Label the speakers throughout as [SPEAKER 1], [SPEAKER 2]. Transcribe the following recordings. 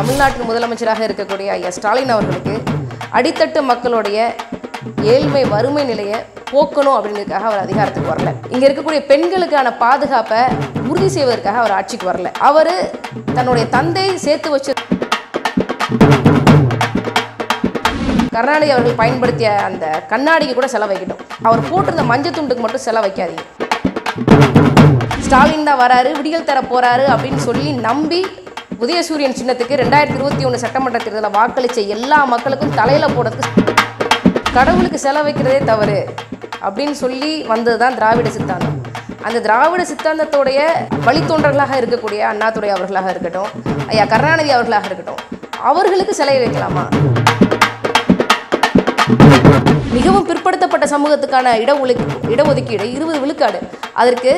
[SPEAKER 1] தமிழ்நாட்டின் முதலமைச்சராக இருக்கக்கூடிய ஐயா ஸ்டாலின் அவர்களுக்கு அடித்தட்டு மக்களுடைய ஏழ்மை வறுமை நிலையை போக்கணும் அப்படின்றதுக்காக அவர் அதிகாரத்துக்கு வரல. இங்க இருக்கக்கூடிய பெண்களுக்கான பாதுகாப்பை உறுதி செய்வதற்காக அவர் ஆட்சிக்கு வரல. அவர் தன்னுடைய தந்தை சேர்த்து வச்சு கருணாநிதி அவர்கள் பயன்படுத்திய அந்த கண்ணாடிக்கு கூட செலவைக்கட்டும் அவர் போட்டிருந்த மஞ்சள் துண்டுக்கு மட்டும் செலவைக்காதீங்க ஸ்டாலின் தான் வராரு விடியல் தர போறாரு அப்படின்னு சொல்லி நம்பி புதிய சூரியன் சின்னத்துக்கு ரெண்டாயிரத்தி இருபத்தி ஒன்று சட்டமன்ற தேர்தலில் வாக்களிச்ச எல்லா மக்களுக்கும் தலையில போடுறதுக்கு கடவுளுக்கு செலவைக்கிறதே தவறு அப்படின்னு சொல்லி வந்தது தான் திராவிட சித்தாந்தம். அந்த திராவிட சித்தாந்தத்தோடைய வழித்தோன்றர்களாக இருக்கக்கூடிய அண்ணாதுரை அவர்களாக இருக்கட்டும் ஐயா கருணாநிதி அவர்களாக இருக்கட்டும் அவர்களுக்கு சிலை வைக்கலாமா? மிகவும் பிற்படுத்தப்பட்ட சமூகத்துக்கான இட இடஒதுக்கீடு இருபது விழுக்காடு. அதற்கு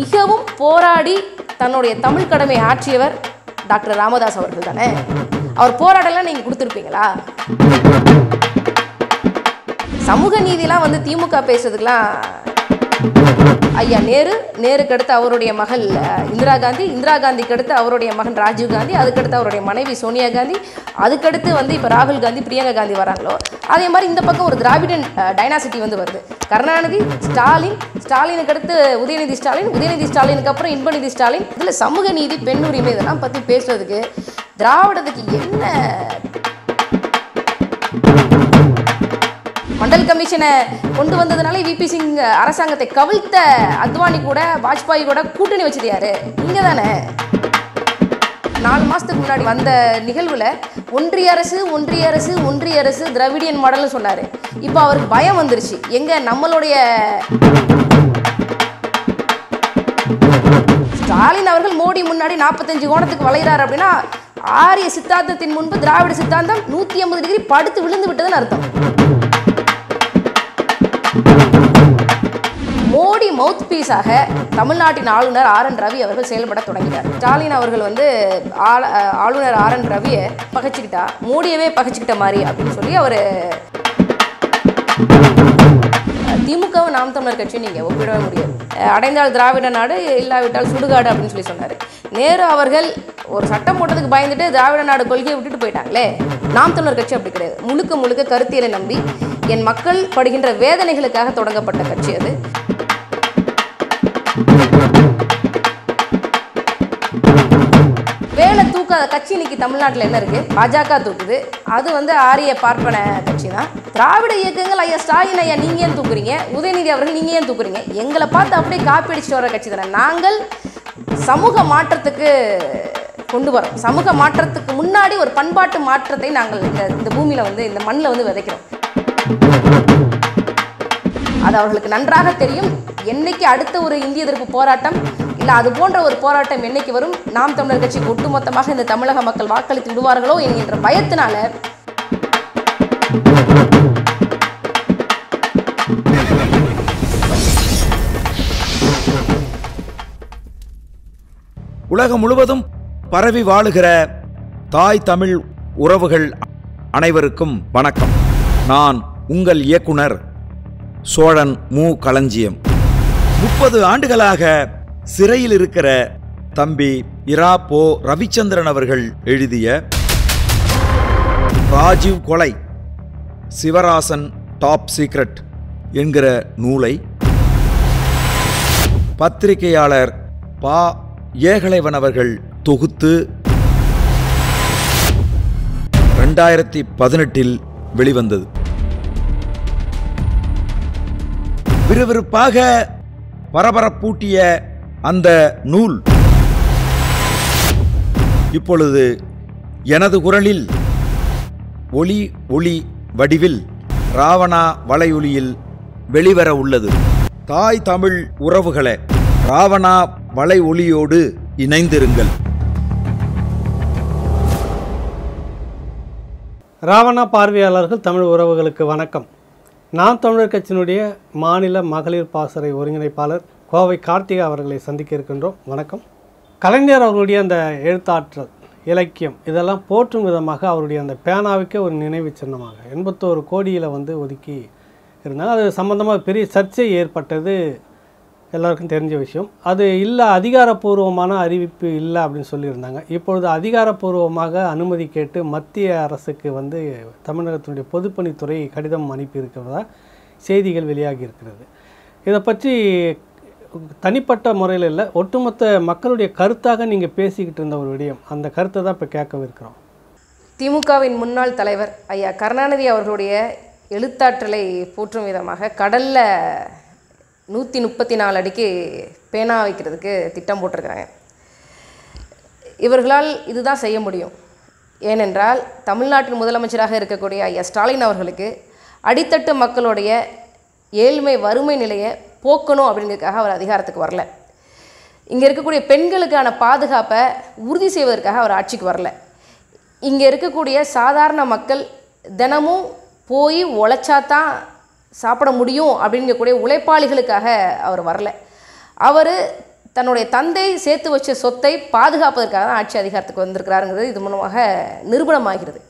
[SPEAKER 1] மிகவும் போராடி தன்னுடைய தமிழ் கடமை ஆற்றியவர் டாக்டர் ராமதாஸ் அவர்கள் தானே? அவர் போராட்டம்லாம் நீங்கள் கொடுத்துருப்பீங்களா? சமூக நீதிலாம் வந்து திமுக பேசுறதுக்கெலாம் ஐயா நேரு நேருக்கு அடுத்து அவருடைய மகள் இந்திரா காந்தி இந்திரா காந்திக்கு அடுத்து அவருடைய மகன் ராஜீவ் காந்தி அதுக்கடுத்து அவருடைய மனைவி சோனியா காந்தி அதுக்கடுத்து வந்து இப்போ ராகுல் காந்தி பிரியங்கா காந்தி வராங்களோ அதே மாதிரி இந்த பக்கம் ஒரு திராவிடன் டைனாசிட்டி வந்து வருது. கருணாநிதி ஸ்டாலின் ஸ்டாலினுக்கு அடுத்து உதயநிதி ஸ்டாலின் உதயநிதி ஸ்டாலினுக்கு அப்புறம் இன்பநிதி ஸ்டாலின் இதில் சமூக நீதி பெண் உரிமை இதெல்லாம் பற்றி பேசுறதுக்கு திராவிடத்துக்கு என்ன மண்டல் கமிஷனை கொண்டு வந்ததுனால விபி சிங் அரசாங்கத்தை கவிழ்த்த அத்வானி கூட வாஜ்பாய் கூட கூட்டணி வச்சது யாரு? நீங்க தானே. நாலு மாதத்துக்கு முன்னாடி வந்த நிகழ்வில் ஒன்றிய அரசு ஒன்றிய அரசு ஒன்றிய அரசு திராவிடியன் மாடல்னு சொன்னார். இப்போ அவருக்கு பயம் வந்துருச்சு. எங்கே நம்மளுடைய ஸ்டாலின் அவர்கள் மோடி முன்னாடி நாற்பத்தஞ்சு கோணத்துக்கு வளைகிறார் அப்படின்னா ஆரிய சித்தாந்தத்தின் முன்பு திராவிட சித்தாந்தம் நூற்றி ஐம்பது டிகிரி படுத்து விழுந்து விட்டதுன்னு அர்த்தம். மோடி மவுத் பீஸாக தமிழ்நாட்டின் ஆளுநர் ஆர் என் ரவி அவர்கள் செயல்பட தொடங்கினார். ஸ்டாலின் அவர்கள் வந்து ஆள- ஆளுநர் ஆர் என் ரவியை பகைச்சிக்கிட்டா மோடியவே பகைச்சிக்கிட்ட மாதிரி அப்படின்னு சொல்லி அவர் திமுகவும் நாம் தமிழர் கட்சியும் நீங்கள் ஒப்பிடவே முடியாது. அடைந்தால் திராவிட நாடு இல்லாவிட்டால் சுடுகாடு அப்படின்னு சொல்லி சொன்னார். நேரு அவர்கள் ஒரு சட்டம் போட்டதுக்கு பயந்துட்டு திராவிட நாடு கொள்கையை விட்டுட்டு போயிட்டாங்களே நாம் தமிழர் கட்சி அப்படி கிடையாது. முழுக்க முழுக்க கருத்தியலை நம்பி என் மக்கள் படுகின்ற வேதனைகளுக்காக தொடங்கப்பட்ட கட்சி அது. வேலை தூக்காத கட்சி இன்னைக்கு தமிழ்நாட்டில் என்ன இருக்கு? பாஜக தூக்குது. அது வந்து ஆரிய பார்ப்பன கட்சி தான். திராவிட இயக்கங்கள் ஐயா ஸ்டாலின் ஐயா நீங்க ஏன் தூக்குறீங்க? உதயநிதி அவர்கள் நீங்க ஏன் தூக்குறீங்க? எங்களை பார்த்து அப்படியே காப்பி அடிச்சுட்டு வர கட்சி தானே. நாங்கள் சமூக மாற்றத்துக்கு கொண்டு வரோம். சமூக மாற்றத்துக்கு முன்னாடி ஒரு பண்பாட்டு மாற்றத்தை நாங்கள் இந்த இந்த பூமியில வந்து இந்த மண்ணில் வந்து விதைக்கிறோம். அது அவர்களுக்கு நன்றாக தெரியும். என்னைக்கு அடுத்த ஒரு இந்திய எதிர்ப்பு போராட்டம் இல்லை அது போன்ற ஒரு போராட்டம் என்னைக்கு வரும்? நாம் தமிழர் கட்சிக்கு ஒட்டுமொத்தமாக இந்த தமிழக மக்கள் வாக்களித்து விடுவார்களோ என்கின்ற பயத்தினால
[SPEAKER 2] உலகம் முழுவதும் பரவி வாழுகிற தாய் தமிழ் உறவுகள் அனைவருக்கும் வணக்கம். நான் உங்கள் இயக்குனர் சோழன் மு. களஞ்சியம். முப்பது ஆண்டுகளாக சிறையில் இருக்கிற தம்பி இராப்போ ரவிச்சந்திரன் அவர்கள் எழுதிய ராஜீவ் கொலை சிவராசன் டாப் சீக்ரெட் என்கிற நூலை பத்திரிகையாளர் பா ஏகலைவன் அவர்கள் தொகுத்து ரெண்டாயிரத்தி பதினெட்டில் வெளிவந்தது. விறுவிறுப்பாக பரபரப்பூட்டிய அந்த நூல். இப்பொழுது எனது குரலில் ஒளி ஒளி வடிவில் ராவணா வலையொலியில் வெளிவர உள்ளது. தாய் தமிழ் உறவுகளே ராவணா வலை ஒளியோடு இணைந்திருங்கள்.
[SPEAKER 3] ராவணா பார்வையாளர்கள் தமிழ் உறவுகளுக்கு வணக்கம். நாம் தமிழர் கட்சியினுடைய மாநில மகளிர் பாசறை ஒருங்கிணைப்பாளர் கோவை கார்த்திகா அவர்களை சந்திக்க இருக்கின்றோம். வணக்கம். கலைஞர் அவர்களுடைய அந்த எழுத்தாற்றல் இலக்கியம் இதெல்லாம் போற்றும் விதமாக அவருடைய அந்த பேனாவுக்கே ஒரு நினைவு சின்னமாக எண்பத்தோரு கோடியில் வந்து ஒதுக்கி இருந்தால் அது சம்பந்தமாக பெரிய சர்ச்சை ஏற்பட்டது. எல்லாருக்கும் தெரிஞ்ச விஷயம். அது இல்லை அதிகாரப்பூர்வமான அறிவிப்பு இல்லை அப்படின்னு சொல்லியிருந்தாங்க. இப்பொழுது அதிகாரப்பூர்வமாக அனுமதி கேட்டு மத்திய அரசுக்கு வந்து தமிழகத்தினுடைய பொதுப்பணித்துறை கடிதம் அனுப்பியிருக்கிறதா செய்திகள் வெளியாகி இருக்கிறது. இதை பற்றி தனிப்பட்ட முறையில் இல்லை ஒட்டுமொத்த மக்களுடைய கருத்தாக நீங்கள் பேசிக்கிட்டு இருந்த ஒரு விடயம். அந்த கருத்தை தான் இப்போ கேட்கவிருக்கிறோம்.
[SPEAKER 1] திமுகவின் முன்னாள் தலைவர் ஐயா கருணாநிதி அவர்களுடைய எழுத்தாற்றலை போற்றும் விதமாக கடலில் நூற்றி முப்பத்தி நாலு அடிக்கு பேனா வைக்கிறதுக்கு திட்டம் போட்டிருக்கிறாங்க. இவர்களால் இதுதான் செய்ய முடியும். ஏனென்றால் தமிழ்நாட்டின் முதலமைச்சராக இருக்கக்கூடிய ஐயா ஸ்டாலின் அவர்களுக்கு அடித்தட்டு மக்களுடைய ஏழ்மை வறுமை நிலையை போக்கணும் அப்படிங்கிறதுக்காக அவர் அதிகாரத்துக்கு வரல. இங்கே இருக்கக்கூடிய பெண்களுக்கான பாதுகாப்பை உறுதி செய்வதற்காக அவர் ஆட்சிக்கு வரல. இங்கே இருக்கக்கூடிய சாதாரண மக்கள் தினமும் போய் உழைச்சாதான் சாப்பிட முடியும் அப்படிங்கக்கூடிய உழைப்பாளிகளுக்காக அவர் வரல. அவர் தன்னுடைய தந்தை சேர்த்து வச்ச சொத்தை பாதுகாப்பதற்காக தான் ஆட்சி அதிகாரத்துக்கு வந்திருக்கிறாருங்கிறது இது மூலமாக நிரூபணமாகிறது.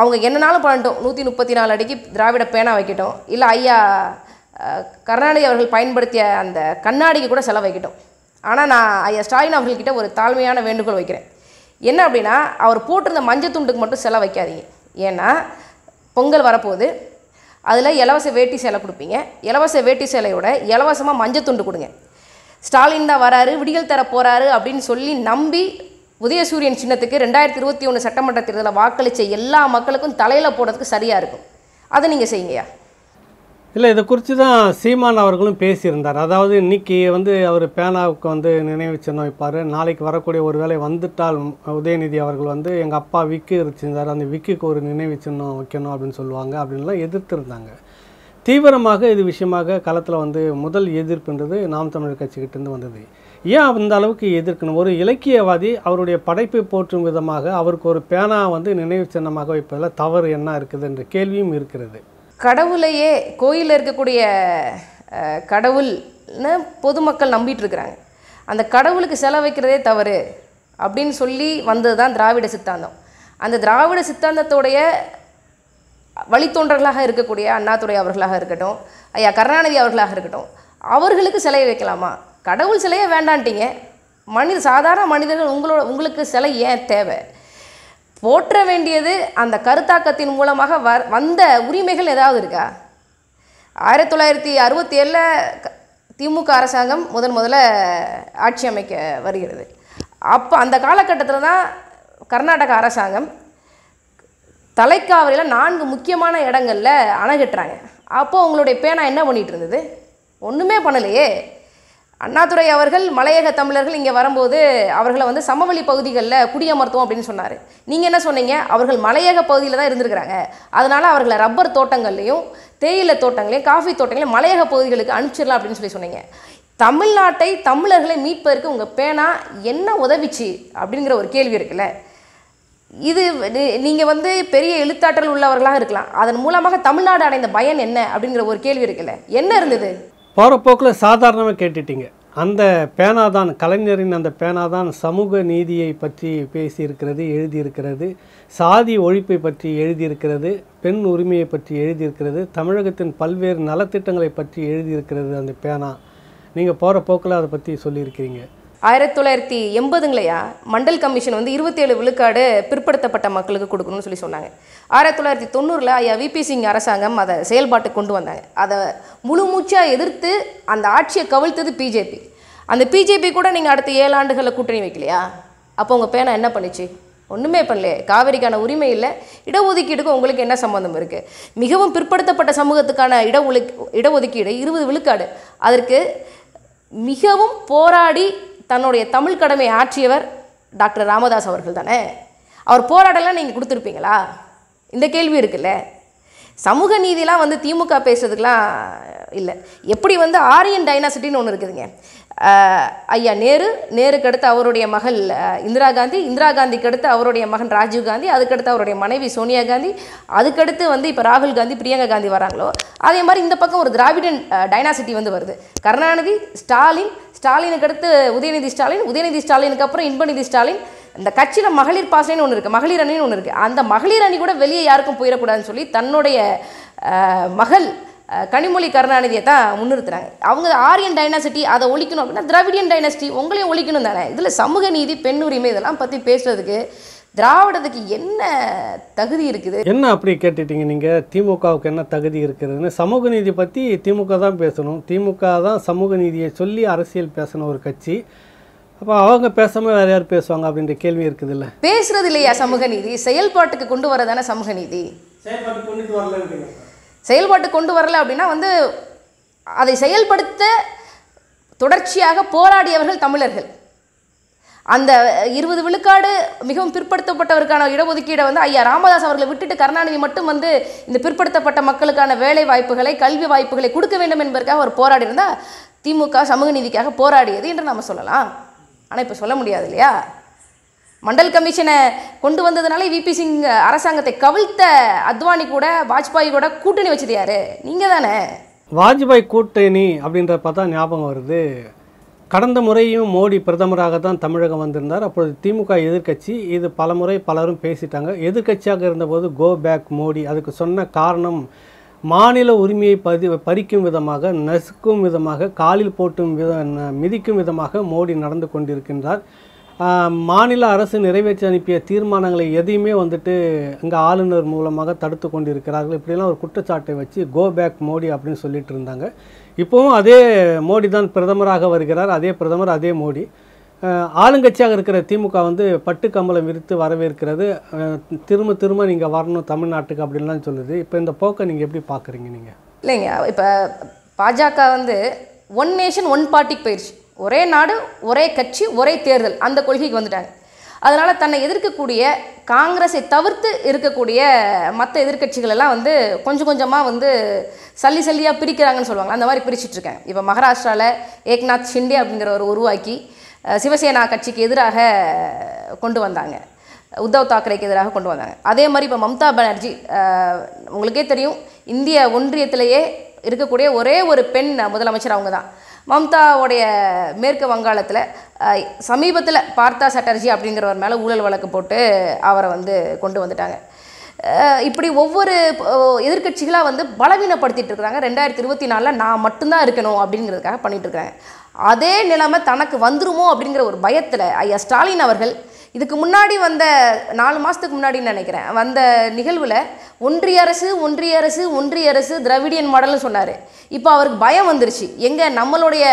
[SPEAKER 1] அவங்க என்னனாலும் பண்ணட்டும். நூற்றி முப்பத்தி நாலு அடிக்கு திராவிட பேனா வைக்கட்டும். இல்லை ஐயா கருணாநிதி அவர்கள் பயன்படுத்திய அந்த கண்ணாடிக்கு கூட செலவு வைக்கட்டும். ஆனால் நான் ஐயா ஸ்டாலின் அவர்கள்கிட்ட ஒரு தாழ்மையான வேண்டுகோள் வைக்கிறேன். என்ன அப்படின்னா அவர் போட்டிருந்த மஞ்சள் துண்டுக்கு மட்டும் செலவு வைக்காதீங்க. ஏன்னா பொங்கல் வரப்போகுது. அதில் இலவச வேட்டி சேலை கொடுப்பீங்க. இலவச வேட்டி சேலையோட இலவசமாக மஞ்சள் துண்டு கொடுங்க. ஸ்டாலின் தான் வராரு விடியல் தர போகிறாரு அப்படின்னு சொல்லி நம்பி உதயசூரியன் சின்னத்துக்கு ரெண்டாயிரத்தி இருபத்தி ஒன்று சட்டமன்ற தேர்தலில் வாக்களித்த எல்லா மக்களுக்கும் தலையில் போடுறதுக்கு சரியாக இருக்கும். அதை நீங்கள் செய்யுங்கய்யா.
[SPEAKER 3] இல்லை இதை குறித்து தான் சீமான் அவர்களும் பேசியிருந்தார். அதாவது இன்னைக்கு வந்து அவர் பேனாவுக்கு வந்து நினைவு சின்னம் வைப்பார். நாளைக்கு வரக்கூடிய ஒரு வேளை வந்துட்டால் உதயநிதி அவர்கள் வந்து எங்கள் அப்பா விக்கு வச்சிருந்தார் அந்த விக்குக்கு ஒரு நினைவு சின்னம் வைக்கணும் அப்படின்னு சொல்லுவாங்க. அப்படின்லாம் எதிர்த்திருந்தாங்க. தீவிரமாக இது விஷயமாக களத்தில் வந்து முதல் எதிர்ப்புன்றது நாம் தமிழர் கட்சிக்கிட்டேருந்து வந்தது. ஏன் அந்த அளவுக்கு எதிர்க்கணும்? ஒரு இலக்கியவாதி அவருடைய படைப்பை போற்றும் விதமாக அவருக்கு ஒரு பேனா வந்து நினைவு சின்னமாக வைப்பதில் தவறு என்ன இருக்குது என்ற கேள்வியும் இருக்கிறது.
[SPEAKER 1] கடவுளையே கோயிலில் இருக்கக்கூடிய கடவுள்னு பொதுமக்கள் நம்பிட்டு இருக்கிறாங்க அந்த கடவுளுக்கு செலவு வைக்கிறதே தவறு அப்படின்னு சொல்லி வந்தது தான் திராவிட சித்தாந்தம். அந்த திராவிட சித்தாந்தத்தோடைய வழித்தோன்றர்களாக இருக்கக்கூடிய அண்ணாத்துடைய அவர்களாக இருக்கட்டும் ஐயா கருணாநிதி அவர்களாக இருக்கட்டும் அவர்களுக்கு சிலையை வைக்கலாமா? கடவுள் சிலையே வேண்டான்ட்டீங்க. மனித சாதாரண மனிதர்கள் உங்களோட உங்களுக்கு சிலை ஏன் தேவை? போற்ற வேண்டியது அந்த கருத்தாக்கத்தின் மூலமாக வ வந்த உரிமைகள் ஏதாவது இருக்கா? ஆயிரத்தி தொள்ளாயிரத்தி அறுபத்தி ஏழில் திமுக அரசாங்கம் முதன் முதல்ல ஆட்சி அமைக்க வருகிறது. அப்போ அந்த காலகட்டத்தில் தான் கர்நாடக அரசாங்கம் தலைக்காவிரியில் நான்கு முக்கியமான இடங்களில் அணை கட்டுறாங்க அப்போ உங்களுடைய பேனா என்ன பண்ணிகிட்டு இருந்தது? ஒன்றுமே பண்ணலையே. அண்ணாதுரை அவர்கள் மலையக தமிழர்கள் இங்கே வரும்போது அவர்களை வந்து சமவெளி பகுதிகளில் குடியமர்த்துவோம் அப்படின்னு சொன்னார். நீங்கள் என்ன சொன்னீங்க? அவர்கள் மலையக பகுதியில் தான் இருந்திருக்கிறாங்க. அதனால் அவர்களை ரப்பர் தோட்டங்கள்லையும் தேயிலை தோட்டங்களையும் காஃபி தோட்டங்களையும் மலையக பகுதிகளுக்கு அனுப்பிச்சிடலாம் அப்படின்னு சொல்லி சொன்னீங்க. தமிழ்நாட்டை தமிழர்களை மீட்பதற்கு உங்கள் பேனா என்ன உதவிச்சு அப்படிங்கிற ஒரு கேள்வி இருக்குல்ல. இது நீங்கள் வந்து பெரிய எழுத்தாற்றல் உள்ளவர்களாக இருக்கலாம். அதன் மூலமாக தமிழ்நாடு அடைந்த பயன் என்ன அப்படிங்கிற ஒரு கேள்வி இருக்குல்ல. என்ன இருந்தது?
[SPEAKER 3] போகிற போக்கில் சாதாரணமாக கேட்டுட்டீங்க. அந்த பேனாதான் கலைஞரின் அந்த பேனாதான் சமூக நீதியை பற்றி பேசியிருக்கிறது எழுதியிருக்கிறது சாதி ஒழிப்பை பற்றி எழுதியிருக்கிறது பெண் உரிமையை பற்றி எழுதியிருக்கிறது தமிழகத்தின் பல்வேறு நலத்திட்டங்களை பற்றி எழுதியிருக்கிறது அந்த பேனா. நீங்கள் போகிற போக்கில் அதை பற்றி சொல்லியிருக்கிறீங்க.
[SPEAKER 1] ஆயிரத்தி தொள்ளாயிரத்தி எண்பதுங்களையா? மண்டல் கமிஷன் வந்து இருபத்தேழு விழுக்காடு பிற்படுத்தப்பட்ட மக்களுக்கு கொடுக்கணும்னு சொல்லி சொன்னாங்க. ஆயிரத்தி தொள்ளாயிரத்தி தொண்ணூறில் ஐயா விபி சிங் அரசாங்கம் அதை செயல்பாட்டுக்கு கொண்டு வந்தாங்க. அதை முழு மூச்சாக எதிர்த்து அந்த ஆட்சியை கவிழ்த்தது பிஜேபி அந்த பிஜேபி கூட நீங்கள் அடுத்த ஏழு ஆண்டுகளில் கூட்டணி வைக்கலையா? அப்போ உங்கள் பேனா என்ன பண்ணுச்சு? ஒன்றுமே பண்ணலையே. காவிரிக்கான உரிமை இல்லை. இடஒதுக்கீடுக்கு உங்களுக்கு என்ன சம்மந்தம் இருக்குது மிகவும் பிற்படுத்தப்பட்ட சமூகத்துக்கான இட இடஒதுக்கீடு இருபது விழுக்காடு. அதற்கு மிகவும் போராடி தன்னுடைய தமிழ் கடமை ஆற்றியவர் டாக்டர் ராமதாஸ் அவர்கள் தானே? அவர் போராட்டம்லாம் நீங்கள் கொடுத்துருப்பீங்களா? இந்த கேள்வி இருக்குல்ல. சமூக நீதிலாம் வந்து திமுக பேசுறதுக்கெலாம் இல்லை. எப்படி வந்து ஆரியன் டைனாசிட்டின்னு ஒன்று இருக்குதுங்க. ஐயா நேரு நேருக்கு அடுத்து அவருடைய மகள் இந்திரா காந்தி இந்திரா காந்திக்கு அடுத்து அவருடைய மகன் ராஜீவ் காந்தி அதுக்கடுத்து அவருடைய மனைவி சோனியா காந்தி அதுக்கடுத்து வந்து இப்போ ராகுல் காந்தி பிரியங்கா காந்தி வராங்களோ? அதே மாதிரி இந்த பக்கம் ஒரு திராவிடன் டைனாசிட்டி வந்து வருது. கருணாநிதி ஸ்டாலின் ஸ்டாலினுக்கு அடுத்து உதயநிதி ஸ்டாலின் உதயநிதி ஸ்டாலினுக்கு அப்புறம் இன்பநிதி ஸ்டாலின் இந்த கட்சியில் மகளிர் பாசனைன்னு ஒன்று இருக்குது மகளிர் அணின்னு ஒன்று இருக்குது அந்த மகளிர் அணி கூட வெளியே யாருக்கும் போயிடக்கூடாதுன்னு சொல்லி தன்னுடைய மகள் கனிமொழி கருணாநிதியை தான் முன்னிறுத்துறாங்க. அவங்க ஆரியன் டைனாசிட்டி அதை ஒழிக்கணும் அப்படின்னா திராவிடியன் டைனாசிட்டி உங்களையும் ஒழிக்கணும் தானே. இதில் சமூக நீதி பெண் உரிமை இதெல்லாம் பற்றி பேசுறதுக்கு திராவிடத்துக்கு என்ன தகுதி இருக்குது?
[SPEAKER 3] என்ன அப்படி கேட்டுட்டீங்க நீங்கள் திமுகவுக்கு என்ன தகுதி இருக்கிறதுன்னு சமூக நீதி பற்றி திமுக தான் பேசணும். திமுக தான் சமூக நீதியை சொல்லி அரசியல் பேசணும் ஒரு கட்சி. அப்போ அவங்க பேசாமல் வேறு யார் பேசுவாங்க அப்படின்ற கேள்வி இருக்குதுல்ல?
[SPEAKER 1] பேசுறது இல்லையா சமூக நீதி? செயல்பாட்டுக்கு கொண்டு வரதானே சமூக நீதி?
[SPEAKER 3] செயல்பாட்டு
[SPEAKER 1] கொண்டு வரல அப்படின்னா வந்து அதை செயல்படுத்த தொடர்ச்சியாக போராடியவர்கள் தமிழர்கள். அந்த இருபது விழுக்காடு மிகவும் பிற்படுத்தப்பட்டவருக்கான இடஒதுக்கீடை வந்து ஐயா ராமதாஸ் அவர்களை விட்டுட்டு கருணாநிதி மட்டும் வந்து இந்த பிற்படுத்தப்பட்ட மக்களுக்கான வேலை வாய்ப்புகளை கல்வி வாய்ப்புகளை கொடுக்க வேண்டும் என்பதற்காக அவர் போராடி திமுக சமூக நீதிக்காக போராடியது என்று நம்ம சொல்லலாம். ஆனால் இப்போ சொல்ல முடியாது இல்லையா? மண்டல் கமிஷனை கொண்டு வந்ததுனால விபி சிங் அரசாங்கத்தை கவிழ்த்த அத்வானி கூட வாஜ்பாய் கூட கூட்டணி வச்சது யாரு? நீங்கள் தானே.
[SPEAKER 3] வாஜ்பாய் கூட்டணி அப்படின்ற பார்த்தா ஞாபகம் வருது. கடந்த முறையும் மோடி பிரதமராக தான் தமிழகம் வந்திருந்தார். அப்பொழுது திமுக எதிர்க்கட்சி இது பல முறை பலரும் பேசிட்டாங்க. எதிர்க்கட்சியாக இருந்தபோது கோ பேக் மோடி அதுக்கு சொன்ன காரணம் மாநில உரிமையை பதி பறிக்கும் விதமாக நசுக்கும் விதமாக காலில் போட்டும் வித மிதிக்கும் விதமாக மோடி நடந்து கொண்டிருக்கின்றார். மாநில அரசு நிறைவேற்றி அனுப்பிய தீர்மானங்களை எதையுமே வந்துட்டு இங்கே ஆளுநர் மூலமாக தடுத்து கொண்டிருக்கிறார்கள். இப்படிலாம் ஒரு குற்றச்சாட்டை வச்சு கோ பேக் மோடி அப்படின்னு சொல்லிட்டு இருந்தாங்க. இப்போவும் அதே மோடி தான் பிரதமராக வருகிறார் அதே பிரதமர் அதே மோடி. ஆளுங்கட்சியாக இருக்கிற திமுக வந்து பட்டு கம்பளம் விரித்து வரவேற்கிறது. திரும்ப திரும்ப நீங்கள் வரணும் தமிழ்நாட்டுக்கு அப்படின்லாம் சொல்லுது. இப்போ இந்த போக்கை நீங்கள் எப்படி பார்க்குறீங்க நீங்கள்
[SPEAKER 1] இல்லைங்க இப்போ பாஜக வந்து ஒன் நேஷன் ஒன் பார்ட்டிக்கு போயிடுச்சு ஒரே நாடு ஒரே கட்சி ஒரே தேர்தல் அந்த கொள்கைக்கு வந்துட்டாங்க. அதனால் தன்னை எதிர்க்கக்கூடிய காங்கிரஸை தவிர்த்து இருக்கக்கூடிய மற்ற எதிர்க்கட்சிகளெல்லாம் வந்து கொஞ்சம் கொஞ்சமாக வந்து சல்லி சல்லியாக பிரிக்கிறாங்கன்னு சொல்லுவாங்க அந்த மாதிரி பிரிச்சிட்ருக்கேன் இப்போ மகாராஷ்டிராவில் ஏக்நாத் ஷிண்டே அப்படிங்கிறவர் உருவாக்கி சிவசேனா கட்சிக்கு எதிராக கொண்டு வந்தாங்க. உத்தவ் தாக்கரேக்கு எதிராக கொண்டு வந்தாங்க. அதே மாதிரி இப்போ மம்தா பானர்ஜி உங்களுக்கே தெரியும் இந்திய ஒன்றியத்திலேயே இருக்கக்கூடிய ஒரே ஒரு பெண் முதலமைச்சர் அவங்க தான் மம்தாவுடைய மேற்கு வங்காளத்தில் சமீபத்தில் பார்த்தா சட்டர்ஜி அப்படிங்கிறவர் மேலே ஊழல் வழக்கு போட்டு அவரை வந்து கொண்டு வந்துட்டாங்க. இப்படி ஒவ்வொரு எதிர்க்கட்சிகளாக வந்து பலவீனப்படுத்திட்டு இருக்கிறாங்க ரெண்டாயிரத்தி இருபத்தி நாலில் நான் மட்டும்தான் இருக்கணும் அப்படிங்கிறதுக்காக பண்ணிகிட்டு இருக்காங்க அதே நிலைமை தனக்கு வந்துருமோ அப்படிங்கிற ஒரு பயத்தில் ஐயா ஸ்டாலின் அவர்கள் இதுக்கு முன்னாடி வந்த நாலு மாதத்துக்கு முன்னாடின்னு நினைக்கிறேன் வந்த நிகழ்வில் ஒன்றிய அரசு ஒன்றிய அரசு ஒன்றிய அரசு திராவிடியன் மாடல்னு சொன்னார். இப்போ அவருக்கு பயம் வந்துருச்சு. எங்கே நம்மளுடைய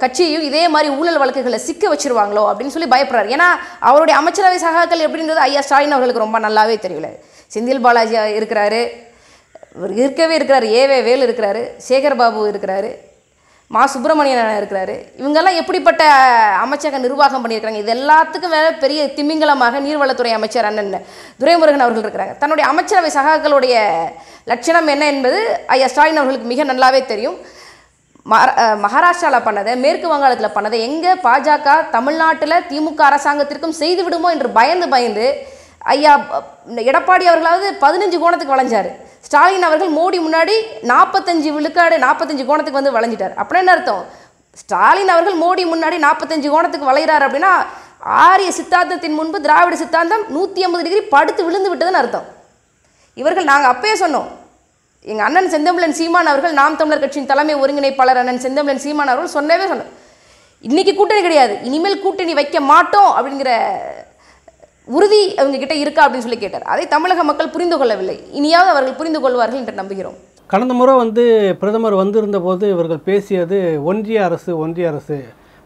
[SPEAKER 1] கட்சியும் கட்சியையும் இதே மாதிரி ஊழல் வழக்குகளை சிக்க வச்சிருவாங்களோ அப்படின்னு சொல்லி பயப்படுறாரு. ஏன்னா அவருடைய அமைச்சரவை சகாக்கள் எப்படின்றது ஐயா ஸ்டாலின் அவர்களுக்கு ரொம்ப நல்லாவே தெரியல. செந்தில் பாலாஜி இருக்கிறாரு. இவர் இருக்கவே இருக்கிறாரு. ஏவே வேலு இருக்கிறாரு. சேகர் பாபு இருக்கிறாரு. மா சுப்பிரமணியன் இருக்கிறாரு. இவங்கெல்லாம் எப்படிப்பட்ட அமைச்சக நிர்வாகம் பண்ணியிருக்கிறாங்க? இது எல்லாத்துக்கும் வேற பெரிய திமிங்கலமாக நீர்வளத்துறை அமைச்சர் அண்ணன் துரைமுருகன் அவர்கள் இருக்கிறாங்க. தன்னுடைய அமைச்சரவை சகாக்களுடைய லட்சணம் என்ன என்பது ஐயா ஸ்டாலின் அவர்களுக்கு மிக நல்லாவே தெரியும். மகாராஷ்டிராவில் பண்ணதை மேற்கு வங்காளத்தில் பண்ணதை எங்கே பாஜக தமிழ்நாட்டில் திமுக அரசாங்கத்திற்கும் செய்து விடுமோ என்று பயந்து பயந்து ஐயா எடப்பாடி அவர்களாவது பதினஞ்சு கோணத்துக்கு வளைஞ்சார். ஸ்டாலின் அவர்கள் மோடி முன்னாடி நாற்பத்தஞ்சு விழுக்காடு நாற்பத்தஞ்சு கோணத்துக்கு வந்து வளைஞ்சிட்டார். அப்படின்னா என்ன அர்த்தம்? ஸ்டாலின் அவர்கள் மோடி முன்னாடி நாற்பத்தஞ்சு கோணத்துக்கு வளைகிறார் அப்படின்னா ஆரிய சித்தாந்தத்தின் முன்பு திராவிட சித்தாந்தம் நூற்றி ஐம்பது டிகிரி படுத்து விழுந்து விட்டதுன்னு அர்த்தம். இவர்கள் நாங்கள் அப்பயே சொன்னோம். எங்கள் அண்ணன் செந்தமிழன் சீமான் அவர்கள் நாம் தமிழர் கட்சியின் தலைமை ஒருங்கிணைப்பாளர் அண்ணன் செந்தமிழன் சீமான் அவர்கள் சொன்னவே சொன்னார். இன்றைக்கி கூட்டணி கிடையாது. இனிமேல் கூட்டணி வைக்க மாட்டோம் அப்படிங்கிற உறுதி அவங்க கிட்ட இருக்கா அப்படின்னு சொல்லி கேட்டார். அதை தமிழக மக்கள் புரிந்து கொள்ளவில்லை. இனியாவது அவர்கள் புரிந்து கொள்வார்கள் என்று நம்புகிறோம்.
[SPEAKER 3] கடந்த முறை வந்து பிரதமர் வந்திருந்த போது இவர்கள் பேசியது ஒன்றிய அரசு ஒன்றிய அரசு.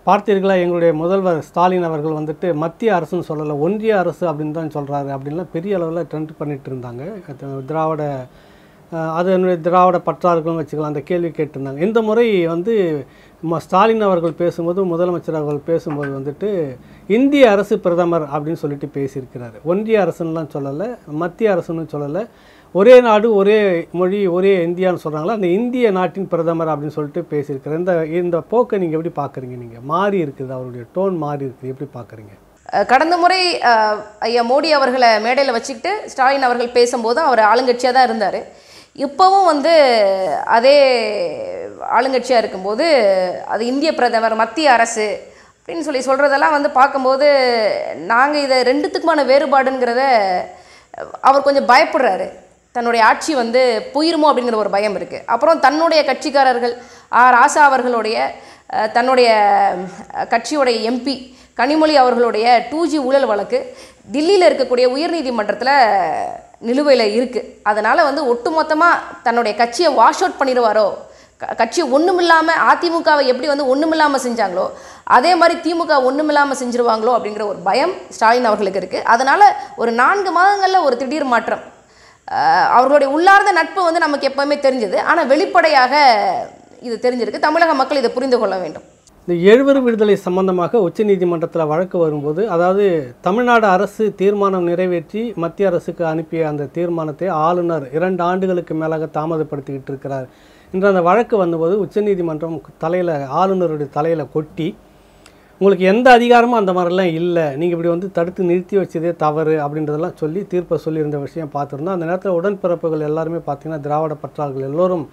[SPEAKER 3] பார்த்தீர்களா? எங்களுடைய முதல்வர் ஸ்டாலின் அவர்கள் வந்துட்டு மத்திய அரசுன்னு சொல்லலை ஒன்றிய அரசு அப்படின்னு தான் சொல்கிறாரு அப்படின்லாம் பெரிய அளவில் ட்ரெண்ட் பண்ணிட்டு இருந்தாங்க. திராவிட அது என்னுடைய திராவிட பற்றார்களும் வச்சுக்கலாம் அந்த கேள்வி கேட்டிருந்தாங்க. இந்த முறை வந்து ஸ்டாலின் அவர்கள் பேசும்போது முதலமைச்சர் அவர்கள் பேசும்போது வந்துட்டு இந்திய அரசு பிரதமர் அப்படின்னு சொல்லிட்டு பேசியிருக்கிறாரு. ஒன்றிய அரசுன்னெலாம் சொல்லலை மத்திய அரசுன்னு சொல்லலை. ஒரே நாடு ஒரே மொழி ஒரே இந்தியான்னு சொல்கிறாங்களா அந்த இந்திய நாட்டின் பிரதமர் அப்படின்னு சொல்லிட்டு பேசியிருக்கிறார். இந்த இந்த போக்கை நீங்கள் எப்படி பார்க்குறீங்க நீங்கள் மாறி இருக்குது அவருடைய டோன் மாறி இருக்குது. எப்படி பார்க்குறீங்க
[SPEAKER 1] கடந்த முறை ஐயா மோடி அவர்களை மேடையில் வச்சுக்கிட்டு ஸ்டாலின் அவர்கள் பேசும்போது அவர் ஆளுங்கட்சியாக தான் இருந்தார். இப்போவும் வந்து அதே ஆளுங்கட்சியாக இருக்கும்போது அது இந்திய பிரதமர் மத்திய அரசு அப்படின்னு சொல்லி சொல்கிறதெல்லாம் வந்து பார்க்கும்போது நாங்கள் இதை ரெண்டுத்துக்குமான வேறுபாடுங்கிறத அவர் கொஞ்சம் பயப்படுறாரு. தன்னுடைய ஆட்சி வந்து போயிருமோ அப்படிங்கிற ஒரு பயம் இருக்குது அப்புறம் தன்னுடைய கட்சிக்காரர்கள் ஆ ராசா அவர்களுடைய தன்னுடைய கட்சியுடைய எம்பி கனிமொழி அவர்களுடைய டூ ஜி ஊழல் வழக்கு தில்லியில் இருக்கக்கூடிய உயர்நீதிமன்றத்தில் நிலுவையில் இருக்குது அதனால் வந்து ஒட்டுமொத்தமாக தன்னுடைய கட்சியை வாஷ் அவுட் பண்ணிடுவாரோ கட்சி ஒன்றுமில்லாமல் அதிமுகவை எப்படி வந்து ஒன்றுமில்லாமல் செஞ்சாங்களோ அதே மாதிரி திமுக ஒன்றுமில்லாமல் செஞ்சுருவாங்களோ அப்படிங்கிற ஒரு பயம் ஸ்டாலின் அவர்களுக்கு இருக்குது அதனால் ஒரு நான்கு மாதங்களில் ஒரு திடீர் மாற்றம். அவர்களுடைய உள்ளார்ந்த நட்பு வந்து நமக்கு எப்போவுமே தெரிஞ்சது. ஆனால் வெளிப்படையாக இது தெரிஞ்சிருக்கு. தமிழக மக்கள் இதை புரிந்து கொள்ள வேண்டும்.
[SPEAKER 3] இந்த எழுவர் விடுதலை சம்பந்தமாக உச்சநீதிமன்றத்தில் வழக்கு வரும்போது அதாவது தமிழ்நாடு அரசு தீர்மானம் நிறைவேற்றி மத்திய அரசுக்கு அனுப்பிய அந்த தீர்மானத்தை ஆளுநர் இரண்டு ஆண்டுகளுக்கு மேலாக தாமதப்படுத்திக்கிட்டு இருக்கிறார். இன்று அந்த வழக்கு வந்தபோது உச்சநீதிமன்றம் தலையில் ஆளுநருடைய தலையில் கொட்டி உங்களுக்கு எந்த அதிகாரமும் அந்த மாதிரிலாம் இல்லை. நீங்கள் இப்படி வந்து தடுத்து நிறுத்தி வச்சதே தவறு அப்படின்றதெல்லாம் சொல்லி தீர்ப்பை சொல்லியிருந்த விஷயம் பார்த்துருந்தோம். அந்த நேரத்தில் உடன்பிறப்புகள் எல்லாருமே பார்த்திங்கன்னா திராவிட பற்றாளர்கள் எல்லோரும்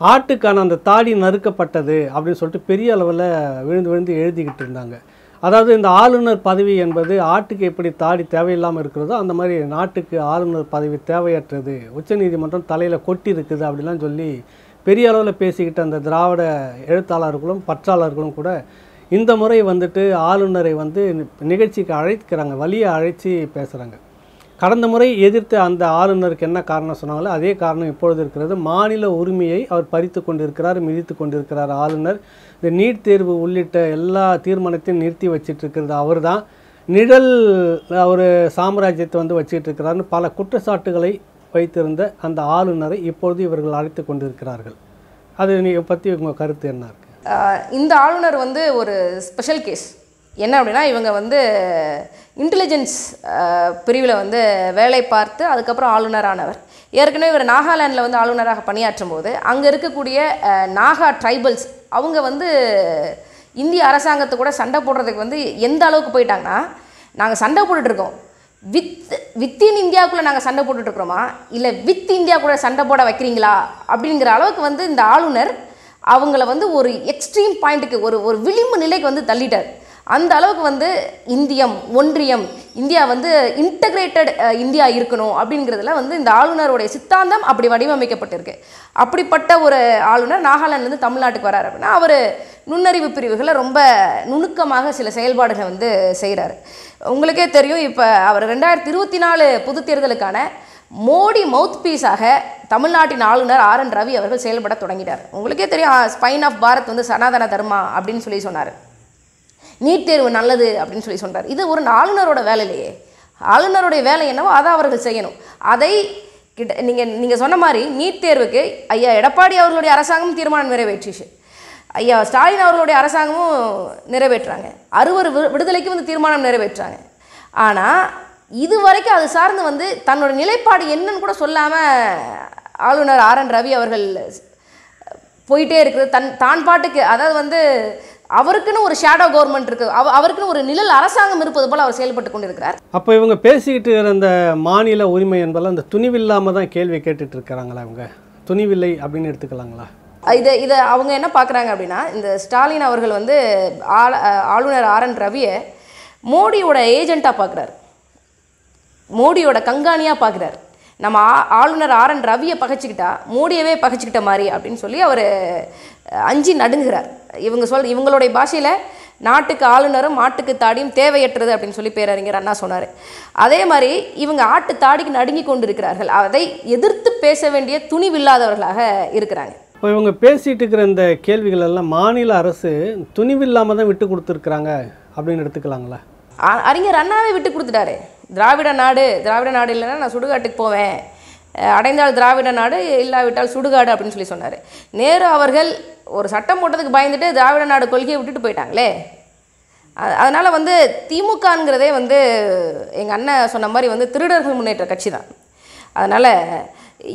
[SPEAKER 3] ஆட்டுக்கான அந்த தாடி நறுக்கப்பட்டது அப்படின்னு சொல்லிட்டு பெரிய அளவில் விழுந்து விழுந்து எழுதிக்கிட்டு இருந்தாங்க. அதாவது இந்த ஆளுநர் பதவி என்பது ஆட்டுக்கு எப்படி தாடி தேவையில்லாமல் இருக்கிறதோ அந்த மாதிரி நாட்டுக்கு ஆளுநர் பதவி தேவையற்றது உச்சநீதிமன்றம் தலையில் கொட்டி இருக்குது அப்படிலாம் சொல்லி பெரிய அளவில் பேசிக்கிட்ட அந்த திராவிட எழுத்தாளர்களும் பற்றாளர்களும் கூட இந்த முறை வந்துட்டு ஆளுநரை வந்து நிகழ்ச்சிக்கு அழைக்கிறாங்க வழியை அழைச்சி பேசுகிறாங்க கடந்த முறை எதிர்த்து அந்த ஆளுநருக்கு என்ன காரணம் சொன்னாங்களோ அதே காரணம் இப்பொழுது இருக்கிறது. மாநில உரிமையை அவர் பறித்து கொண்டிருக்கிறார் மிதித்து கொண்டிருக்கிறார் ஆளுநர். இந்த நீட் தேர்வு உள்ளிட்ட எல்லா தீர்மானத்தையும் நிறுத்தி வச்சிட்டு இருக்கிறது அவர் தான் நிழல் ஒரு சாம்ராஜ்யத்தை வந்து வச்சுக்கிட்டு இருக்கிறாருன்னு பல குற்றச்சாட்டுகளை வைத்திருந்த அந்த ஆளுநரை இப்பொழுது இவர்கள் அழைத்து கொண்டிருக்கிறார்கள். அது நீங்கள் பற்றி உங்கள் கருத்து என்ன இருக்குது
[SPEAKER 1] இந்த ஆளுநர் வந்து ஒரு ஸ்பெஷல் கேஸ் என்ன அப்படின்னா இவங்க வந்து இன்டெலிஜென்ஸ் பிரிவில் வந்து வேலை பார்த்து அதுக்கப்புறம் ஆளுநரானவர். ஏற்கனவே இவர் நாகாலாண்டில் வந்து ஆளுநராக பணியாற்றும் போது அங்கே இருக்கக்கூடிய நாகா ட்ரைபல்ஸ் அவங்க வந்து இந்திய அரசாங்கத்தை கூட சண்டை போடுறதுக்கு வந்து எந்த அளவுக்கு போயிட்டாங்கன்னா நாங்கள் சண்டை போட்டுட்ருக்கோம் வித் வித்தின் இந்தியாவுக்குள்ளே நாங்கள் சண்டை போட்டுட்ருக்குறோமா? இல்லை வித் இந்தியா கூட சண்டை போட வைக்கிறீங்களா? அப்படிங்கிற அளவுக்கு வந்து இந்த ஆளுநர் அவங்கள வந்து ஒரு எக்ஸ்ட்ரீம் பாயிண்ட்டுக்கு ஒரு ஒரு விளிம்பு நிலைக்கு வந்து தள்ளிட்டார். அந்த அளவுக்கு வந்து இந்தியம் ஒன்றியம் இந்தியா வந்து இன்டகிரேட்டட் இந்தியா இருக்கணும் அப்படிங்கிறதுல வந்து இந்த ஆளுநருடைய சித்தாந்தம் அப்படி வடிவமைக்கப்பட்டிருக்கு. அப்படிப்பட்ட ஒரு ஆளுநர் நாகாலாந்துலேருந்து தமிழ்நாட்டுக்கு வராரு அப்படின்னா அவர் நுண்ணறிவு பிரிவுகளை ரொம்ப நுணுக்கமாக சில செயல்பாடுகளை வந்து செய்கிறாரு உங்களுக்கே தெரியும் இப்போ அவர் ரெண்டாயிரத்தி இருபத்தி நாலு பொது தேர்தலுக்கான மோடி மவுத் பீஸாக தமிழ்நாட்டின் ஆளுநர் ஆர் என் ரவி அவர்கள் செயல்பட தொடங்கிட்டார் உங்களுக்கே தெரியும் ஸ்பைன் ஆஃப் பாரத் வந்து சனாதன தர்மா அப்படின்னு சொல்லி சொன்னார். நீட் தேர்வு நல்லது அப்படின்னு சொல்லி சொன்னார். இது ஒரு ஆளுநரோட வேலை இல்லையே ஆளுநருடைய வேலை என்னவோ அதை அவர்கள் செய்யணும். அதை கிட்ட நீங்கள் நீங்கள் சொன்ன மாதிரி நீட் தேர்வுக்கு ஐயா எடப்பாடி அவர்களுடைய அரசாங்கம் தீர்மானம் நிறைவேற்றிச்சு. ஐயா ஸ்டாலின் அவர்களுடைய அரசாங்கமும் நிறைவேற்றுறாங்க. அறுவர் வி- விடுதலைக்கு வந்து தீர்மானம் நிறைவேற்றுறாங்க. ஆனால் இது வரைக்கும் அது சார்ந்து வந்து தன்னோட நிலைப்பாடு என்னன்னு கூட சொல்லாமல் ஆளுநர் ஆர் என் ரவி அவர்கள் போயிட்டே இருக்குது. தன் தான் பாட்டுக்கு அதாவது வந்து அவருக்குன்னு ஒரு ஷேடோ கவர்மெண்ட் இருக்குது அவ அவருக்குன்னு ஒரு நிழல் அரசாங்கம் இருப்பது போல் அவர் செயல்பட்டு கொண்டிருக்கிறார்.
[SPEAKER 3] அப்போ இவங்க பேசிக்கிட்டு இருக்கிற அந்த மாநில உரிமை என்பதெல்லாம் அந்த துணிவில்லாமல் தான் கேள்வி கேட்டுட்டு இருக்கிறாங்களா இவங்க? துணிவில்லை அப்படின்னு எடுத்துக்கலாங்களா?
[SPEAKER 1] இதை இதை அவங்க என்ன பார்க்குறாங்க அப்படின்னா இந்த ஸ்டாலின் அவர்கள் வந்து ஆள ஆளுநர் ஆர் என் ரவியை மோடியோட ஏஜெண்ட்டாக பார்க்குறாரு. மோடியோட கண்காணியாக பார்க்குறாரு. நம்ம ஆ- ஆளுநர் ஆர் என் ரவியை பகைச்சிக்கிட்டா மோடியவே பகைச்சிக்கிட்ட மாதிரி அப்படின்னு சொல்லி அவர் அஞ்சு நடுங்குகிறார் இவங்க சொல் இவங்களுடைய பாஷையில் நாட்டுக்கு ஆளுநரும் மாட்டுக்கு தாடியும் தேவையற்றது அப்படின்னு சொல்லி பேரறிஞர் அண்ணா சொன்னார். அதே மாதிரி இவங்க ஆட்டு தாடிக்கு நடுங்கி கொண்டு இருக்கிறார்கள் அதை எதிர்த்து பேச வேண்டிய துணிவில்லாதவர்களாக இருக்கிறாங்க.
[SPEAKER 3] இப்போ இவங்க பேசிகிட்டு இருக்கிற இந்த கேள்விகள் எல்லாம் மாநில அரசு துணிவில்லாமல் தான் விட்டு கொடுத்துருக்குறாங்க அப்படின்னு எடுத்துக்கலாங்களா?
[SPEAKER 1] அறிஞர் அண்ணாவே விட்டு கொடுத்துட்டாரு. திராவிட நாடு திராவிட நாடு இல்லைன்னா நான் சுடுகாட்டுக்கு போவேன். அடைந்தால் திராவிட நாடு இல்லாவிட்டால் சுடுகாடு அப்படின்னு சொல்லி சொன்னார். நேரு அவர்கள் ஒரு சட்டம் போட்டதுக்கு பயந்துட்டு திராவிட நாடு கொள்கையை விட்டுட்டு போயிட்டாங்களே. அதனால் வந்து திமுகங்கிறதே வந்து எங்கள் அண்ணன் சொன்ன மாதிரி வந்து திருடர்கள் முன்னேற்ற கட்சி தான். அதனால்